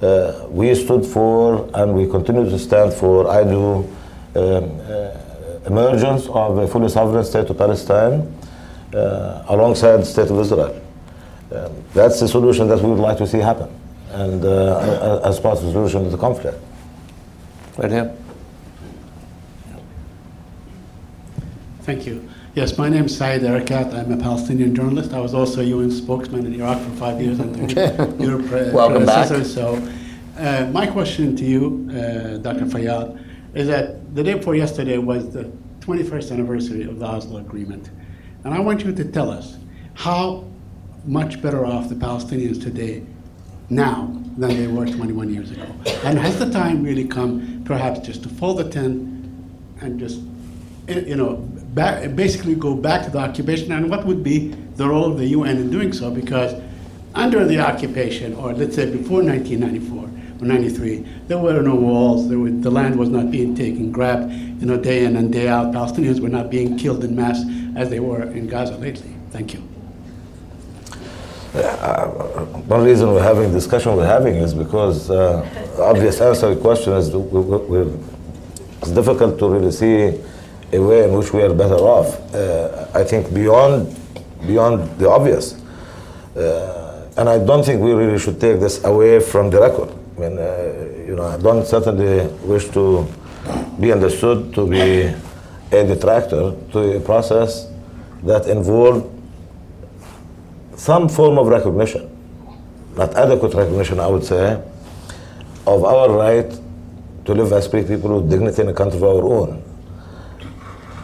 uh, we stood for and we continue to stand for, I do, um, uh, emergence of a fully sovereign state of Palestine uh, alongside the state of Israel. Um, that's the solution that we would like to see happen, and uh, as part of the solution to the conflict. Right here. Thank you. Yes, my name is Said Arikat. I'm a Palestinian journalist. I was also a UN spokesman in Iraq for five years under your pre- Welcome back. predecessor. So, uh, my question to you, uh, Dr. Fayyad, is that the day before yesterday was the 21st anniversary of the Oslo Agreement. And I want you to tell us how much better off the Palestinians today now than they were 21 years ago. And has the time really come, perhaps, just to fold the tent and just, you know, back, basically go back to the occupation? And what would be the role of the UN in doing so? Because under the occupation, or let's say before 1994 or 93, there were no walls. There were, the land was not being taken, grabbed, you know, day in and day out. Palestinians were not being killed in mass as they were in Gaza lately. Thank you. One reason we're having discussion we're having is because uh, obvious answer to the question is we, we, we're, it's difficult to really see a way in which we are better off. Uh, I think beyond beyond the obvious, uh, and I don't think we really should take this away from the record. I mean, uh, you know, I don't certainly wish to be understood to be a detractor to a process that involved some form of recognition, not adequate recognition, I would say, of our right to live as free people with dignity in a country of our own.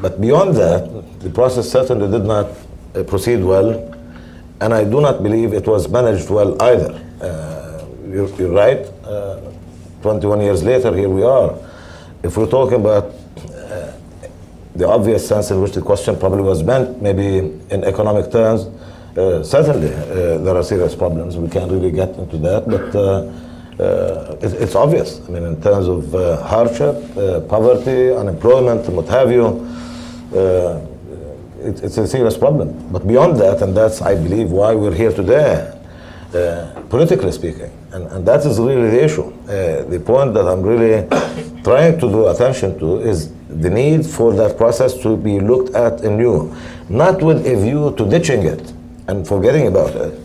But beyond that, the process certainly did not uh, proceed well, and I do not believe it was managed well either. Uh, you're, you're right. Uh, 21 years later, here we are. If we're talking about uh, the obvious sense in which the question probably was meant, maybe in economic terms, uh, certainly uh, there are serious problems. We can't really get into that, but it, it's obvious. I mean, in terms of hardship, poverty, unemployment, and what have you, uh, it, it's a serious problem. But beyond that, and that's, I believe, why we're here today, uh, politically speaking, and, and that is really the issue. Uh, the point that I'm really trying to draw attention to is the need for that process to be looked at anew, not with a view to ditching it and forgetting about it,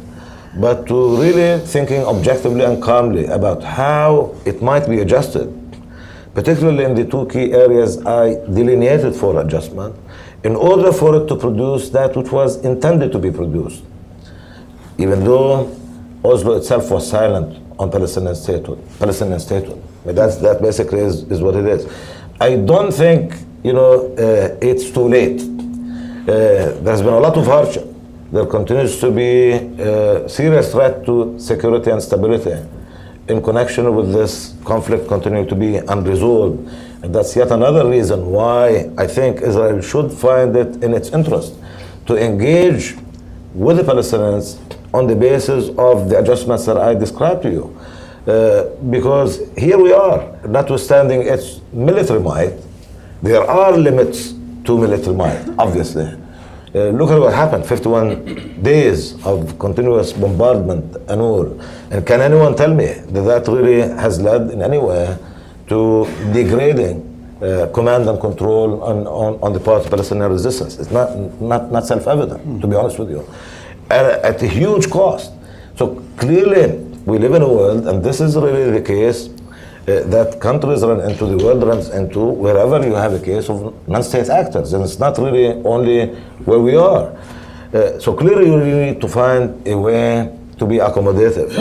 but to really thinking objectively and calmly about how it might be adjusted, particularly in the two key areas I delineated for adjustment, in order for it to produce that which was intended to be produced. Even though Oslo itself was silent on Palestinian statehood, Palestinian statehood. Mean, that's, that basically is, is what it is. I don't think, you know, uh, it's too late. Uh, there's been a lot of hardship. There continues to be a serious threat to security and stability in connection with this conflict continuing to be unresolved. And that's yet another reason why I think Israel should find it in its interest to engage with the Palestinians on the basis of the adjustments that I described to you. Uh, because here we are, notwithstanding its military might, there are limits to military might, obviously. Uh, look at what happened 51 days of continuous bombardment and all. And can anyone tell me that that really has led in any way to degrading uh, command and control on, on, on the part of Palestinian resistance? It's not, not, not self evident, to be honest with you. At, at a huge cost. So clearly, we live in a world, and this is really the case. Uh, that countries run into, the world runs into, wherever you have a case of non-state actors, and it's not really only where we are. Uh, so clearly, you really need to find a way to be accommodative,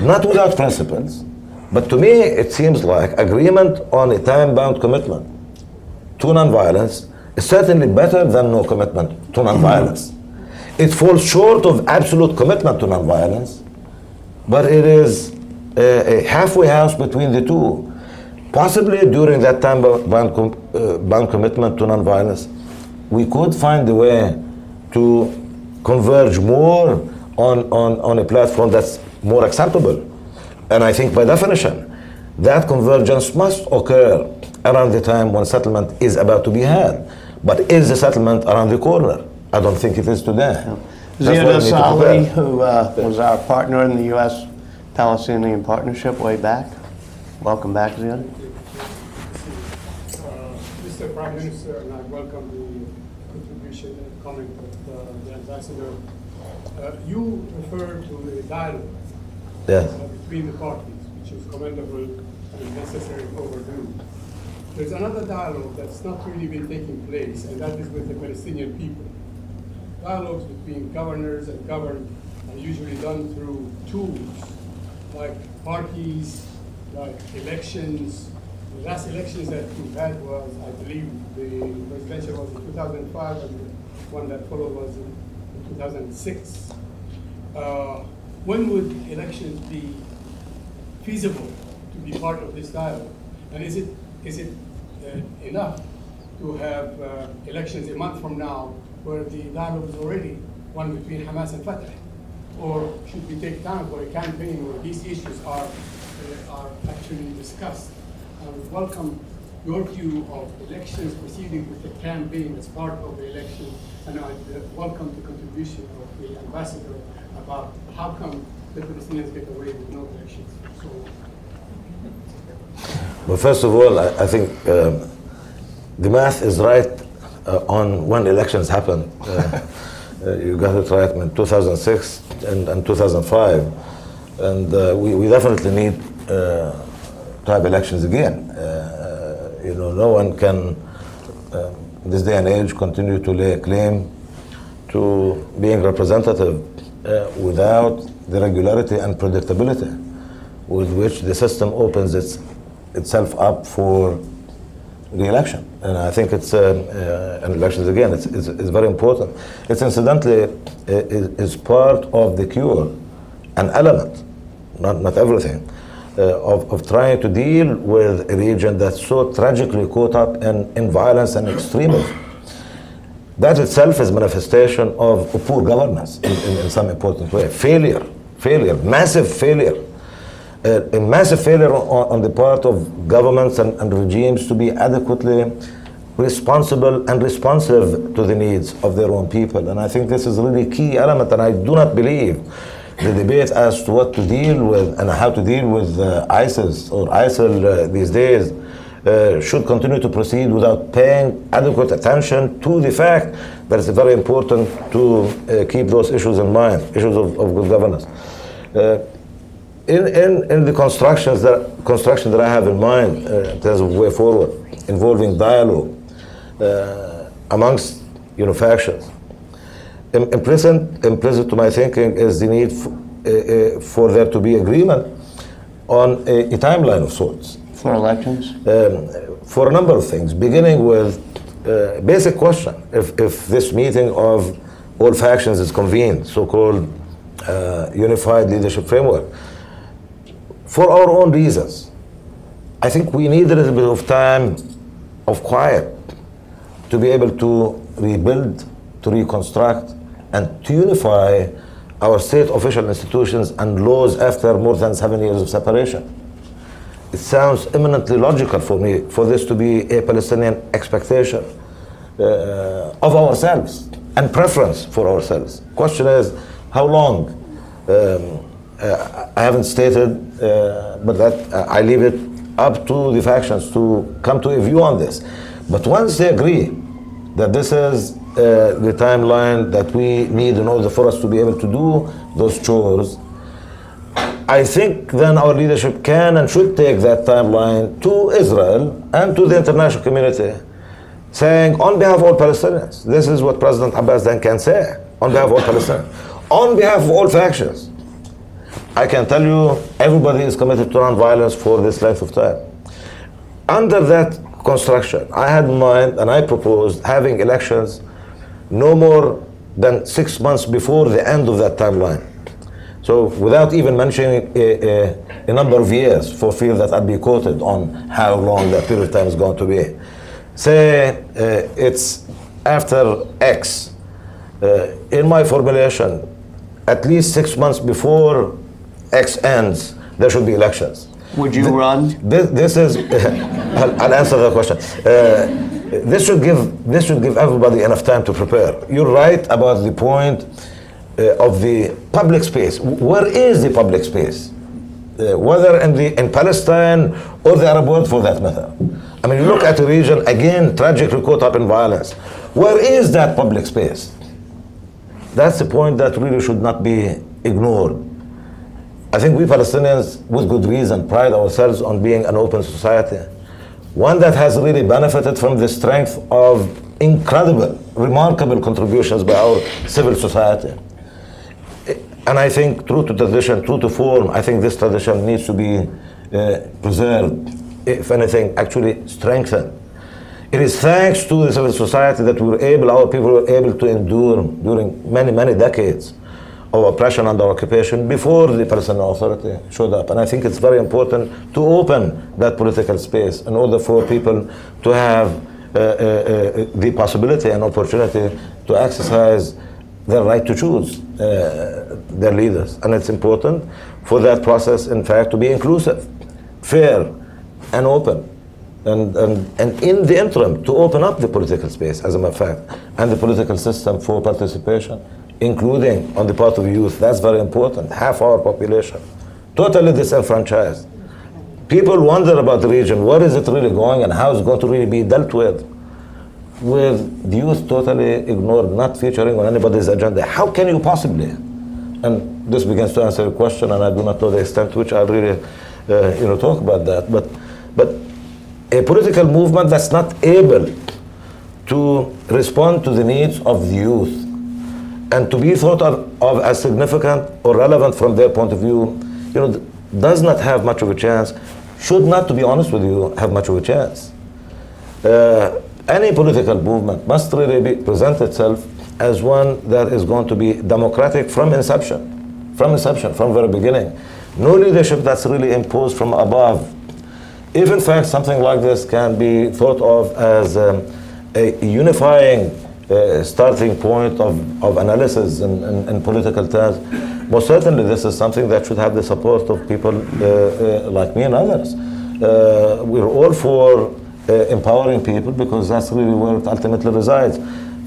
not without principles, but to me, it seems like agreement on a time-bound commitment to nonviolence is certainly better than no commitment to nonviolence. It falls short of absolute commitment to nonviolence, but it is a, a halfway house between the two. Possibly during that time bound, com- uh, bound commitment to nonviolence, we could find a way to converge more on, on, on a platform that's more acceptable. And I think by definition, that convergence must occur around the time when settlement is about to be had. But is the settlement around the corner? I don't think it is today. That's Ziad why we need to who uh, was our partner in the U.S. Palestinian Partnership way back. Welcome back, Ziad. Uh, Mr. Prime Minister, and I welcome the contribution and comment of uh, the ambassador. Uh, You referred to a dialogue between the parties, which is commendable and necessary and overdue. there's another dialogue that's not really been taking place, and that is with the Palestinian people. Dialogues between governors and governed are usually done through tools like parties, like elections. The last elections that we've had was, I believe, the presidential was in 2005, and the one that followed was in 2006. Uh, when would elections be feasible to be part of this dialogue? And is it, is it uh, enough to have uh, elections a month from now where the dialogue is already one between Hamas and Fatah? Or should we take time for a campaign where these issues are, uh, are actually discussed? I would welcome your view of elections proceeding with the campaign as part of the election, and I uh, welcome the contribution of the ambassador about how come the Palestinians get away with no elections. So, Well, first of all, I, I think um, the math is right uh, on when elections happen. Uh, uh, you got it right in 2006 and, and 2005. And uh, we, we definitely need uh, have elections again. Uh, you know, no one can, uh, this day and age, continue to lay claim to being representative uh, without the regularity and predictability with which the system opens its, itself up for re-election. And I think it's, um, uh, and elections again, it's, it's, it's very important. It's incidentally, uh, is, part of the cure, an element, not, not everything, uh, of, of trying to deal with a region that's so tragically caught up in, in violence and extremism. That itself is manifestation of, of poor governance in, in, in some important way. Failure, failure, massive failure uh, a massive failure on, on, the part of governments and, and, regimes to be adequately responsible and responsive to the needs of their own people. And I think this is a really key element, and I do not believe the debate as to what to deal with and how to deal with uh, ISIS or ISIL uh, these days uh, should continue to proceed without paying adequate attention to the fact that it's very important to uh, keep those issues in mind, issues of, of good governance. In, in, in the constructions that, construction that I have in mind uh, in terms of way forward, involving dialogue uh, amongst you know, factions, implicit, implicit to my thinking is the need for, uh, uh, for there to be agreement on a, a timeline of sorts. For elections? Um, for a number of things, beginning with uh, basic question. If, if this meeting of all factions is convened, so-called uh, unified leadership framework, for our own reasons. I think we need a little bit of time of quiet to be able to rebuild, to reconstruct, and to unify our state official institutions and laws after more than seven years of separation. It sounds eminently logical for me for this to be a Palestinian expectation uh, of ourselves and preference for ourselves. Question is, how long? Um, uh, I haven't stated, uh, but that uh, I leave it up to the factions to come to a view on this. But once they agree that this is uh, the timeline that we need in order for us to be able to do those chores, I think then our leadership can and should take that timeline to Israel and to the international community, saying, on behalf of all Palestinians, this is what President Abbas then can say, on behalf of all Palestinians, on behalf of all factions. I can tell you everybody is committed to non-violence for this length of time. Under that construction, I had in mind and I proposed having elections no more than six months before the end of that timeline. So without even mentioning a, a, a, number of years for fear that I'd be quoted on how long that period of time is going to be. Say uh, it's after X. Uh, in my formulation, at least six months before X ends, there should be elections. Would you run? This, this is, I'll, I'll, answer the question. Uh, this should give this should give everybody enough time to prepare. You're right about the point uh, of the public space. Where is the public space? Uh, whether in the in Palestine or the Arab world, for that matter. I mean, you look at a region again tragically caught up in violence. Where is that public space? That's the point that really should not be ignored. I think we Palestinians, with good reason, pride ourselves on being an open society. one that has really benefited from the strength of incredible, remarkable contributions by our civil society. And I think, true to tradition, true to form, I think this tradition needs to be uh, preserved, if anything, actually strengthened. It is thanks to the civil society that we were able, our people were able to endure during many, many decades of oppression and occupation before the Palestinian Authority showed up. And I think it's very important to open that political space in order for people to have uh, uh, uh, the possibility and opportunity to exercise their right to choose uh, their leaders. And it's important for that process, in fact, to be inclusive, fair, and open. And, and, and in the interim, to open up the political space, as a matter of fact, and the political system for participation, including on the part of youth. That's very important. Half our population, totally disenfranchised. People wonder about the region. Where is it really going and how is it going to really be dealt with? With the youth totally ignored, not featuring on anybody's agenda. How can you possibly? And this begins to answer your question, and I do not know the extent to which I really, uh, you know, talk about that. But, but a political movement that's not able to respond to the needs of the youth and to be thought of, of as significant or relevant from their point of view, you know, does not have much of a chance, should not, to be honest with you, have much of a chance. Uh, any political movement must really be, present itself as one that is going to be democratic from inception, from inception, from very beginning. No leadership that's really imposed from above. If in fact something like this can be thought of as um, a unifying uh, starting point of, of analysis in, in, in, political terms, most certainly this is something that should have the support of people uh, uh, like me and others. Uh, we're all for uh, empowering people because that's really where it ultimately resides.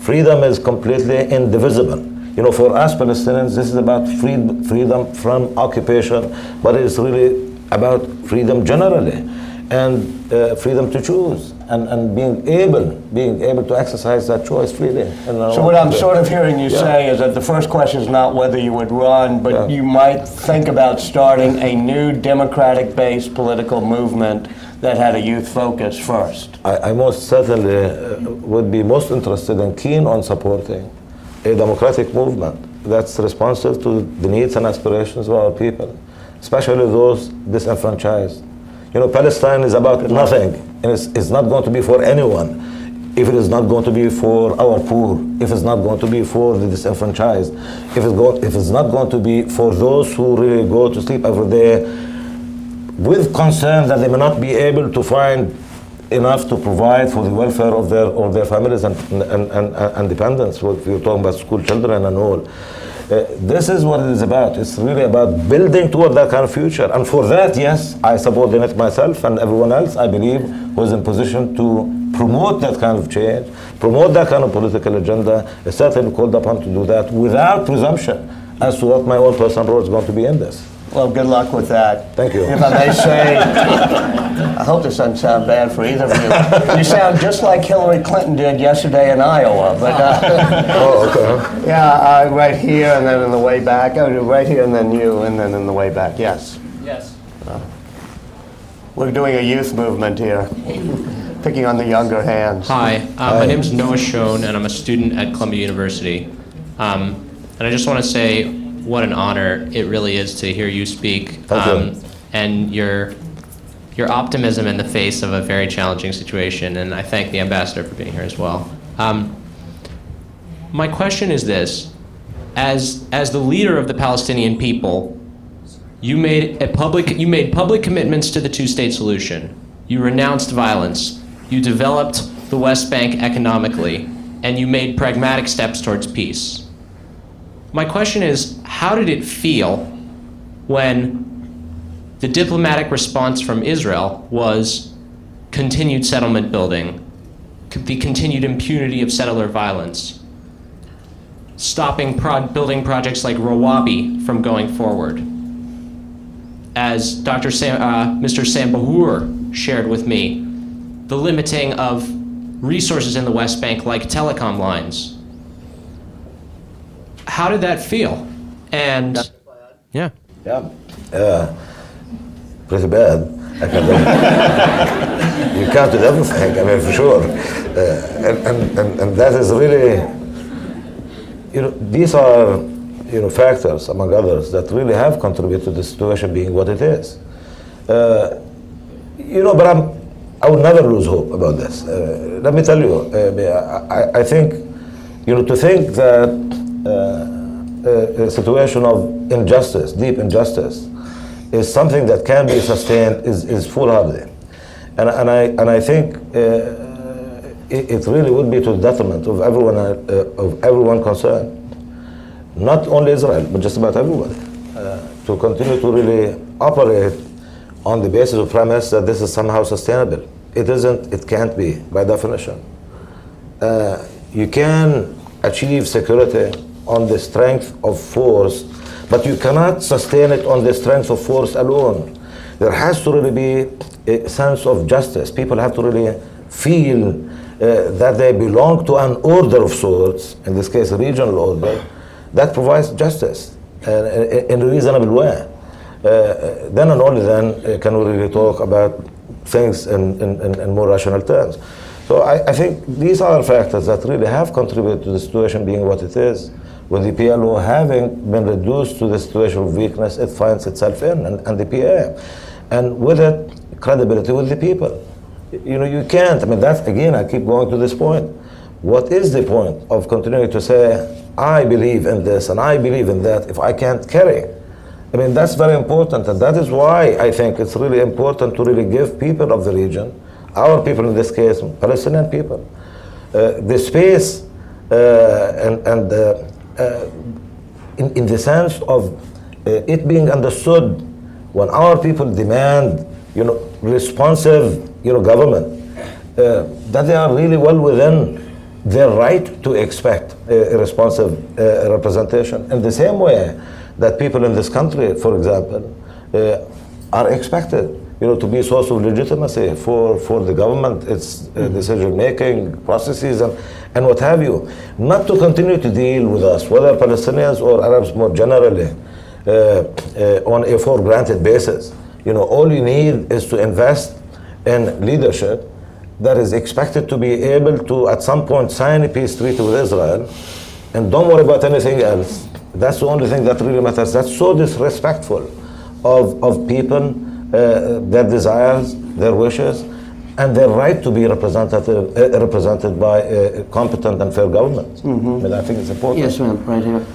Freedom is completely indivisible. You know, for us Palestinians, this is about free, freedom from occupation, but it's really about freedom generally and freedom to choose and, and being able being able to exercise that choice freely. So what I'm sort of hearing you yeah. say is that the first question is not whether you would run, but yeah. you might think about starting a new democratic-based political movement that had a youth focus first. I, I most certainly uh, would be most interested and keen on supporting a democratic movement that's responsive to the needs and aspirations of our people, especially those disenfranchised you know, Palestine is about nothing, and it's, it's not going to be for anyone. If it is not going to be for our poor, if it's not going to be for the disenfranchised, if it's, go, if it's not going to be for those who really go to sleep every day with concern that they may not be able to find enough to provide for the welfare of their, their families and, and, and, and dependents, if you're talking about school children and all. Uh, this is what it is about. It's really about building toward that kind of future. And for that, yes, I it myself and everyone else, I believe, who is in position to promote that kind of change, promote that kind of political agenda, is certainly called upon to do that without presumption as to what my own personal role is going to be in this. Well, good luck with that. Thank you. If I may say, I hope this doesn't sound bad for either of you. You sound just like Hillary Clinton did yesterday in Iowa. But uh, oh, okay. Yeah, uh, right here and then in the way back. Oh, right here and then you and then in the way back. Yes. Yes. Uh, we're doing a youth movement here, picking on the younger hands. Hi, uh, my name is Noah Schoen, and I'm a student at Columbia University. Um, and I just want to say what an honor it really is to hear you speak. Um, and your your optimism in the face of a very challenging situation. And I thank the ambassador for being here as well. Um, my question is this: as as the leader of the Palestinian people, you made a public you made public commitments to the two-state solution. You renounced violence. You developed the West Bank economically, and you made pragmatic steps towards peace. My question is how did it feel when the diplomatic response from Israel was continued settlement building, the continued impunity of settler violence, stopping pro- building projects like Rawabi from going forward? As Dr. Sam, uh, Mr. Sam Bahour shared with me, the limiting of resources in the West Bank like telecom lines how did that feel? And yeah. Yeah. Uh, pretty bad. I can you do everything, I mean, for sure. Uh, and, and, and, and that is really, you know, these are, you know, factors, among others, that really have contributed to the situation being what it is. Uh, you know, but I'm, I would never lose hope about this. Uh, let me tell you, uh, I, I think, you know, to think that uh, a, a situation of injustice, deep injustice, is something that can be sustained is, is foolhardy. And, and, I, and I think uh, it, it, really would be to the detriment of everyone, uh, of everyone concerned. Not only Israel, but just about everybody. Uh, to continue to really operate on the basis of premise that this is somehow sustainable. It isn't, it can't be, by definition. Uh, you can achieve security on the strength of force, but you cannot sustain it on the strength of force alone. There has to really be a sense of justice. People have to really feel uh, that they belong to an order of sorts, in this case, a regional order, that provides justice uh, in a reasonable way. Uh, then and only then uh, can we really talk about things in, in, in more rational terms. So I, I, think these are factors that really have contributed to the situation being what it is. With the PLO having been reduced to the situation of weakness it finds itself in, and, and the PA. And with it, credibility with the people. You know, you can't. I mean, that's, again, I keep going to this point. What is the point of continuing to say, I believe in this and I believe in that if I can't carry? I mean, that's very important. And that is why I think it's really important to really give people of the region, our people in this case, Palestinian people, uh, the space uh, and, and uh, uh in, in the sense of uh, it being understood when our people demand, you know, responsive, you know, government, uh, that they are really well within their right to expect a, responsive uh, representation. In the same way that people in this country, for example, uh, are expected you know, to be a source of legitimacy for, for the government, its uh, decision-making processes and, and what have you. Not to continue to deal with us, whether Palestinians or Arabs more generally, uh, uh, on a for granted basis. You know, all you need is to invest in leadership that is expected to be able to, at some point, sign a peace treaty with Israel, and don't worry about anything else. That's the only thing that really matters. That's so disrespectful of, of people, uh, their desires, their wishes, and their right to be represented, uh, represented by a competent and fair government. Mm-hmm. I mean, I think it's important. Yes, ma'am, right here.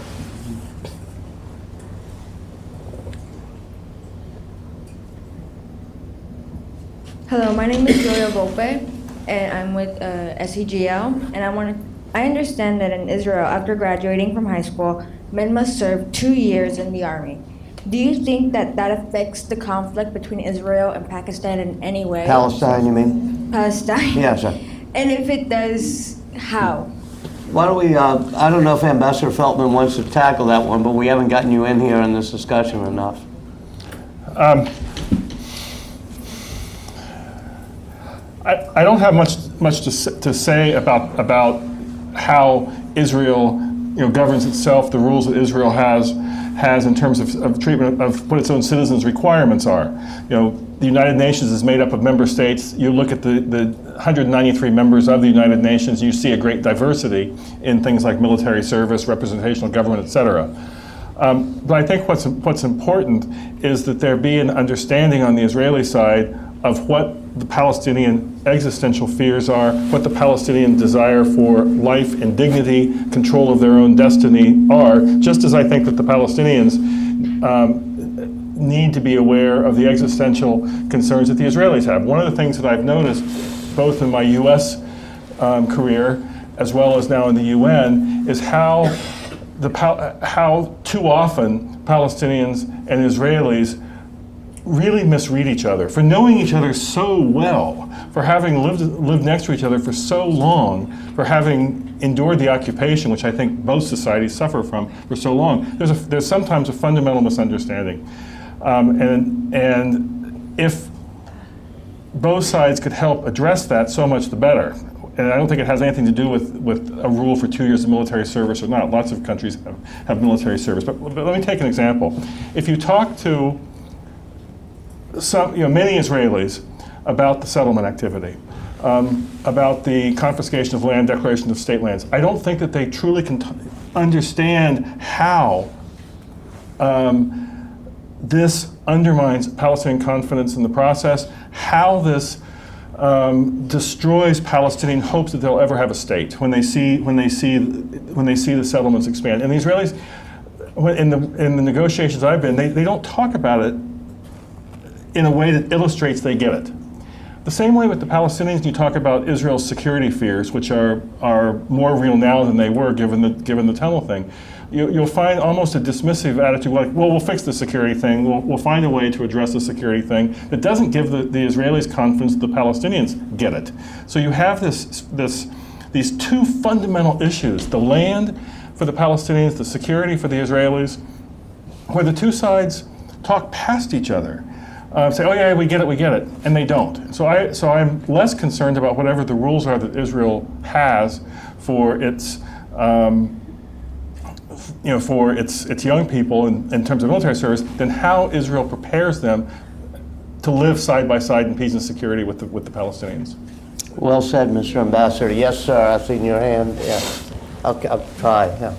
Hello, my name is Julia Volpe, and I'm with uh, SCGL. And I want to, I understand that in Israel, after graduating from high school, men must serve two years in the army. Do you think that that affects the conflict between Israel and Pakistan in any way? Palestine, you mean? Palestine. Yeah, sir. And if it does, how? Why don't we, uh, I don't know if Ambassador Feltman wants to tackle that one, but we haven't gotten you in here in this discussion enough. Um, I, I don't have much much to, to say about about how Israel you know governs itself, the rules that Israel has has in terms of, of treatment of what its own citizens' requirements are. You know, the United Nations is made up of member states. You look at the, the 193 members of the United Nations, you see a great diversity in things like military service, representational government, et cetera. Um, but I think what's, what's important is that there be an understanding on the Israeli side of what the Palestinian existential fears are, what the Palestinian desire for life and dignity, control of their own destiny are, just as I think that the Palestinians um, need to be aware of the existential concerns that the Israelis have. One of the things that I've noticed, both in my U.S. Um, career as well as now in the UN, is how the how too often Palestinians and Israelis really misread each other, for knowing each other so well, for having lived, lived next to each other for so long, for having endured the occupation, which I think most societies suffer from for so long, there's, a, there's sometimes a fundamental misunderstanding. Um, and, and if both sides could help address that, so much the better. And I don't think it has anything to do with, with a rule for two years of military service or not. Lots of countries have, have military service. But, but let me take an example. If you talk to some, you know, many Israelis about the settlement activity, um, about the confiscation of land, declaration of state lands. I don't think that they truly can understand how um, this undermines Palestinian confidence in the process, how this um, destroys Palestinian hopes that they'll ever have a state when they see when they see when they see the settlements expand. And the Israelis, in the in the negotiations I've been, they, they don't talk about it in a way that illustrates they get it. The same way with the Palestinians, you talk about Israel's security fears, which are, are more real now than they were given the, given the tunnel thing. You, you'll find almost a dismissive attitude like, well, we'll fix the security thing, we'll, we'll find a way to address the security thing that doesn't give the, the Israelis confidence the Palestinians get it. So you have this, this, these two fundamental issues the land for the Palestinians, the security for the Israelis, where the two sides talk past each other. Uh, say, oh yeah, we get it, we get it, and they don't. So I, so I'm less concerned about whatever the rules are that Israel has for its, um, you know, for its its young people in, in terms of military service than how Israel prepares them to live side by side in peace and security with the, with the Palestinians. Well said, Mr. Ambassador. Yes, sir, I've seen your hand. Yeah. I'll, I'll try, yeah.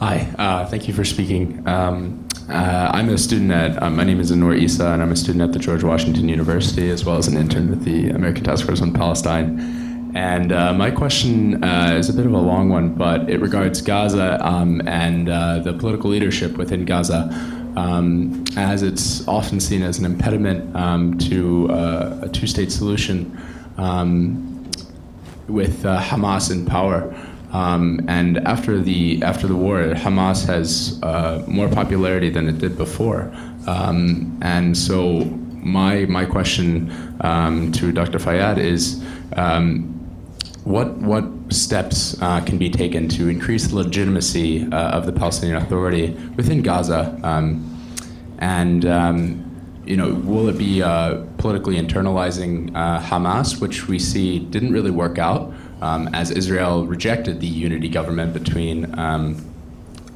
Hi, uh, thank you for speaking. Um, uh, I'm a student at, uh, my name is Anwar Isa, and I'm a student at the George Washington University, as well as an intern with the American Task Force on Palestine. And uh, my question uh, is a bit of a long one, but it regards Gaza um, and uh, the political leadership within Gaza, um, as it's often seen as an impediment um, to uh, a two state solution um, with Hamas in power. Um, and after the after the war, Hamas has uh, more popularity than it did before. Um, and so my my question um, to Dr. Fayyad is. Um, what what steps uh, can be taken to increase the legitimacy uh, of the Palestinian Authority within Gaza, um, and um, you know, will it be uh, politically internalizing uh, Hamas, which we see didn't really work out, um, as Israel rejected the unity government between um,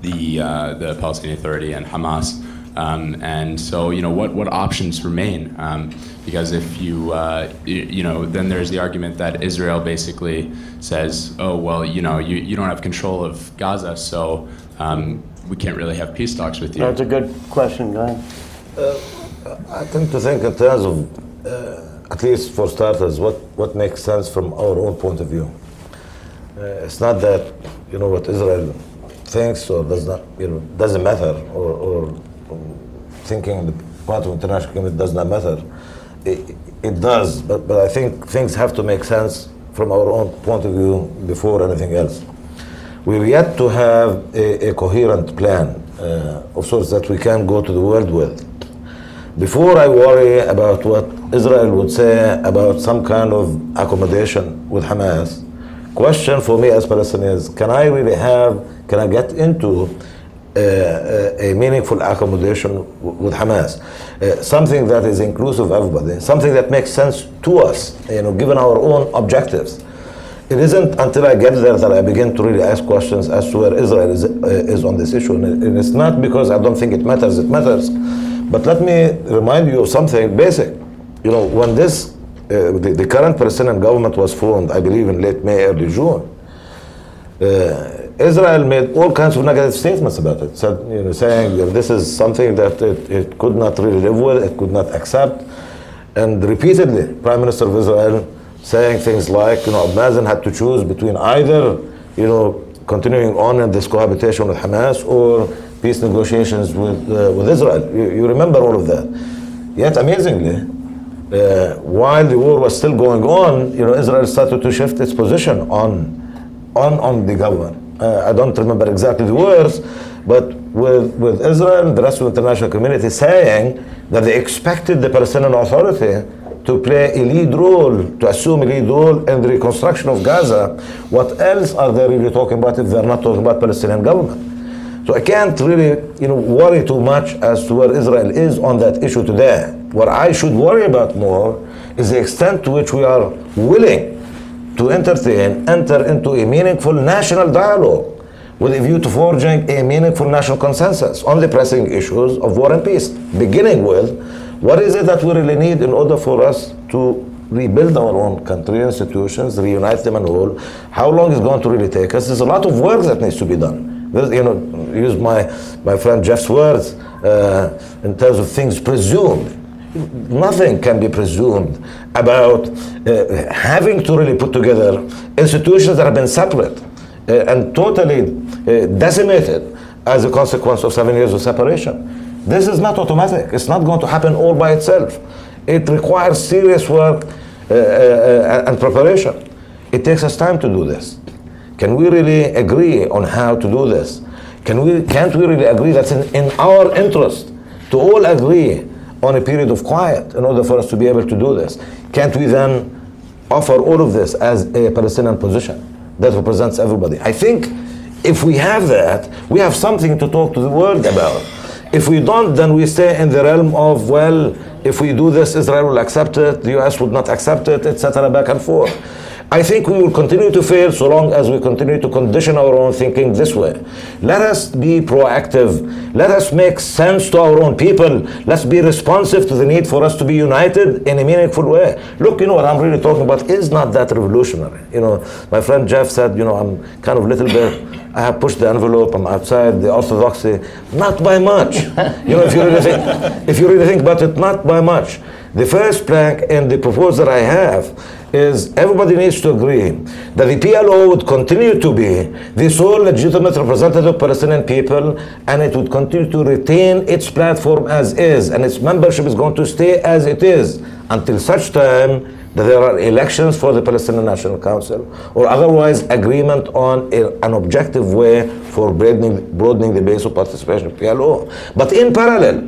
the uh, the Palestinian Authority and Hamas. Um, and so, you know, what, what options remain? Um, because if you, uh, you, you know, then there's the argument that Israel basically says, oh, well, you know, you, you don't have control of Gaza, so um, we can't really have peace talks with you. That's a good question, go ahead. I tend to think in terms of, uh, at least for starters, what, what makes sense from our own point of view. Uh, it's not that, you know, what Israel thinks or does not, you know, doesn't matter, or, or thinking the part of international community does not matter. It, it does, but, but I think things have to make sense from our own point of view before anything else. We're yet to have a, a coherent plan uh, of sorts that we can go to the world with. Before I worry about what Israel would say about some kind of accommodation with Hamas, question for me as Palestinians, is can I really have, can I get into uh, a meaningful accommodation with Hamas? Uh, something that is inclusive of everybody, something that makes sense to us, you know, given our own objectives. It isn't until I get there that I begin to really ask questions as to where Israel is, uh, is on this issue. And and it's not because I don't think it matters, it matters. But let me remind you of something basic. You know, when this, uh, the, the current Palestinian government was formed, I believe in late May, early June, uh, Israel made all kinds of negative statements about it, said, you know, saying this is something that it, it could not really live with, it could not accept. And repeatedly, Prime Minister of Israel saying things like, you know, Mazen had to choose between either, you know, continuing on in this cohabitation with Hamas or peace negotiations with, uh, with Israel. You, you remember all of that. Yet, amazingly, uh, while the war was still going on, you know, Israel started to shift its position on, on, on the government. Uh, I don't remember exactly the words, but with, with Israel the rest of the international community saying that they expected the Palestinian Authority to play a lead role, to assume a lead role in the reconstruction of Gaza. What else are they really talking about if they're not talking about Palestinian government? So I can't really, you know, worry too much as to where Israel is on that issue today. What I should worry about more is the extent to which we are willing to entertain, enter into a meaningful national dialogue with a view to forging a meaningful national consensus on the pressing issues of war and peace, beginning with What is it that we really need in order for us to rebuild our own country, institutions, reunite them and all? How long is going to really take us? There's a lot of work that needs to be done. You know, use my, my friend Jeff's words uh, in terms of things presumed. Nothing can be presumed about uh, having to really put together institutions that have been separate uh, and totally uh, decimated as a consequence of seven years of separation. This is not automatic. It's not going to happen all by itself. It requires serious work uh, uh, and preparation. It takes us time to do this. Can we really agree on how to do this? Can we, can't we really agree that's in, in our interest to all agree on a period of quiet in order for us to be able to do this? Can't we then offer all of this as a Palestinian position that represents everybody? I think if we have that, we have something to talk to the world about. If we don't, then we stay in the realm of, well, if we do this, Israel will accept it, the US would not accept it, etc., back and forth. I think we will continue to fail so long as we continue to condition our own thinking this way. Let us be proactive. Let us make sense to our own people. Let's be responsive to the need for us to be united in a meaningful way. Look, you know what I'm really talking about is not that revolutionary. You know, my friend Jeff said, you know, I'm kind of little bit, I have pushed the envelope, I'm outside the orthodoxy. Not by much. you know, if you really think, if you really think about it, not by much. The first plank in the proposal I have is everybody needs to agree that the PLO would continue to be the sole legitimate representative of Palestinian people and it would continue to retain its platform as is and its membership is going to stay as it is until such time that there are elections for the Palestinian National Council or otherwise agreement on a, an objective way for broadening, broadening the base of participation of PLO. But in parallel,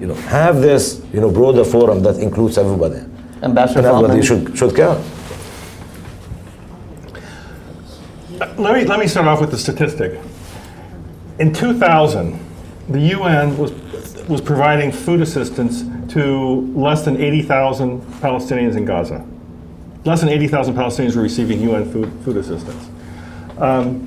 you know, have this you know, broader forum that includes everybody. Ambassador And everybody Feltman? should, should count. Let me, let me start off with the statistic. In 2000, the UN was, was providing food assistance to less than 80,000 Palestinians in Gaza. Less than 80,000 Palestinians were receiving UN food, food assistance. Um,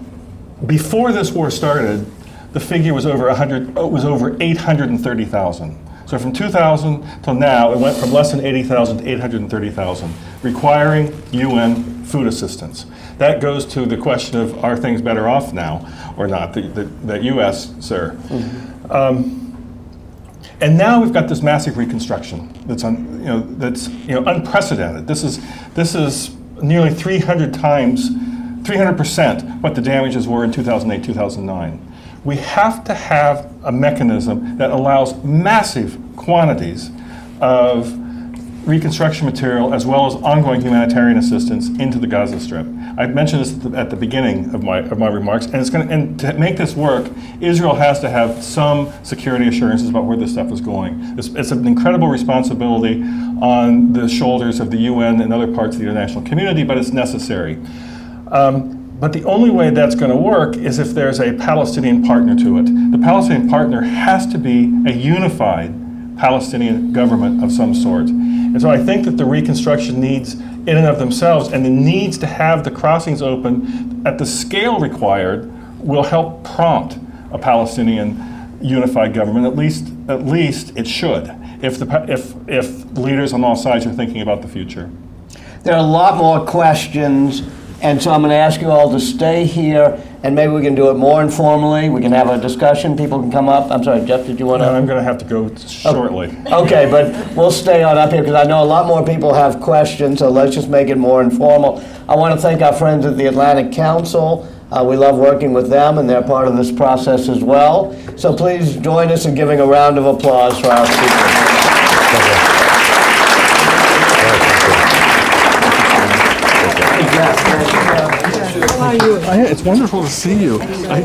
before this war started, the figure was over 100, uh, was over 830,000. So from 2000 till now, it went from less than 80,000 to 830,000, requiring UN food assistance. That goes to the question of are things better off now or not? The, the, the U.S. sir. Um, and now we've got this massive reconstruction that's, un, you know, that's you know, unprecedented. This is, this is nearly 300 times, 300% what the damages were in 2008, 2009. We have to have a mechanism that allows massive quantities of reconstruction material as well as ongoing humanitarian assistance into the Gaza Strip. I mentioned this at the, at the beginning of my, of my remarks, and it's to, and to make this work, Israel has to have some security assurances about where this stuff is going. It's, it's an incredible responsibility on the shoulders of the UN and other parts of the international community, but it's necessary. Um, but the only way that's going to work is if there's a Palestinian partner to it. The Palestinian partner has to be a unified Palestinian government of some sort. And so I think that the reconstruction needs, in and of themselves, and the needs to have the crossings open at the scale required will help prompt a Palestinian unified government. At least, at least it should, if the, if, if leaders on all sides are thinking about the future. There are a lot more questions, and so I'm going to ask you all to stay here, and maybe we can do it more informally. We can have a discussion. People can come up. I'm sorry, Jeff, did you want to? And I'm going to have to go shortly. Okay, but we'll stay on up here because I know a lot more people have questions, so let's just make it more informal. I want to thank our friends at the Atlantic Council. Uh, we love working with them, and they're part of this process as well. So please join us in giving a round of applause for our speakers. It's wonderful to see you. I,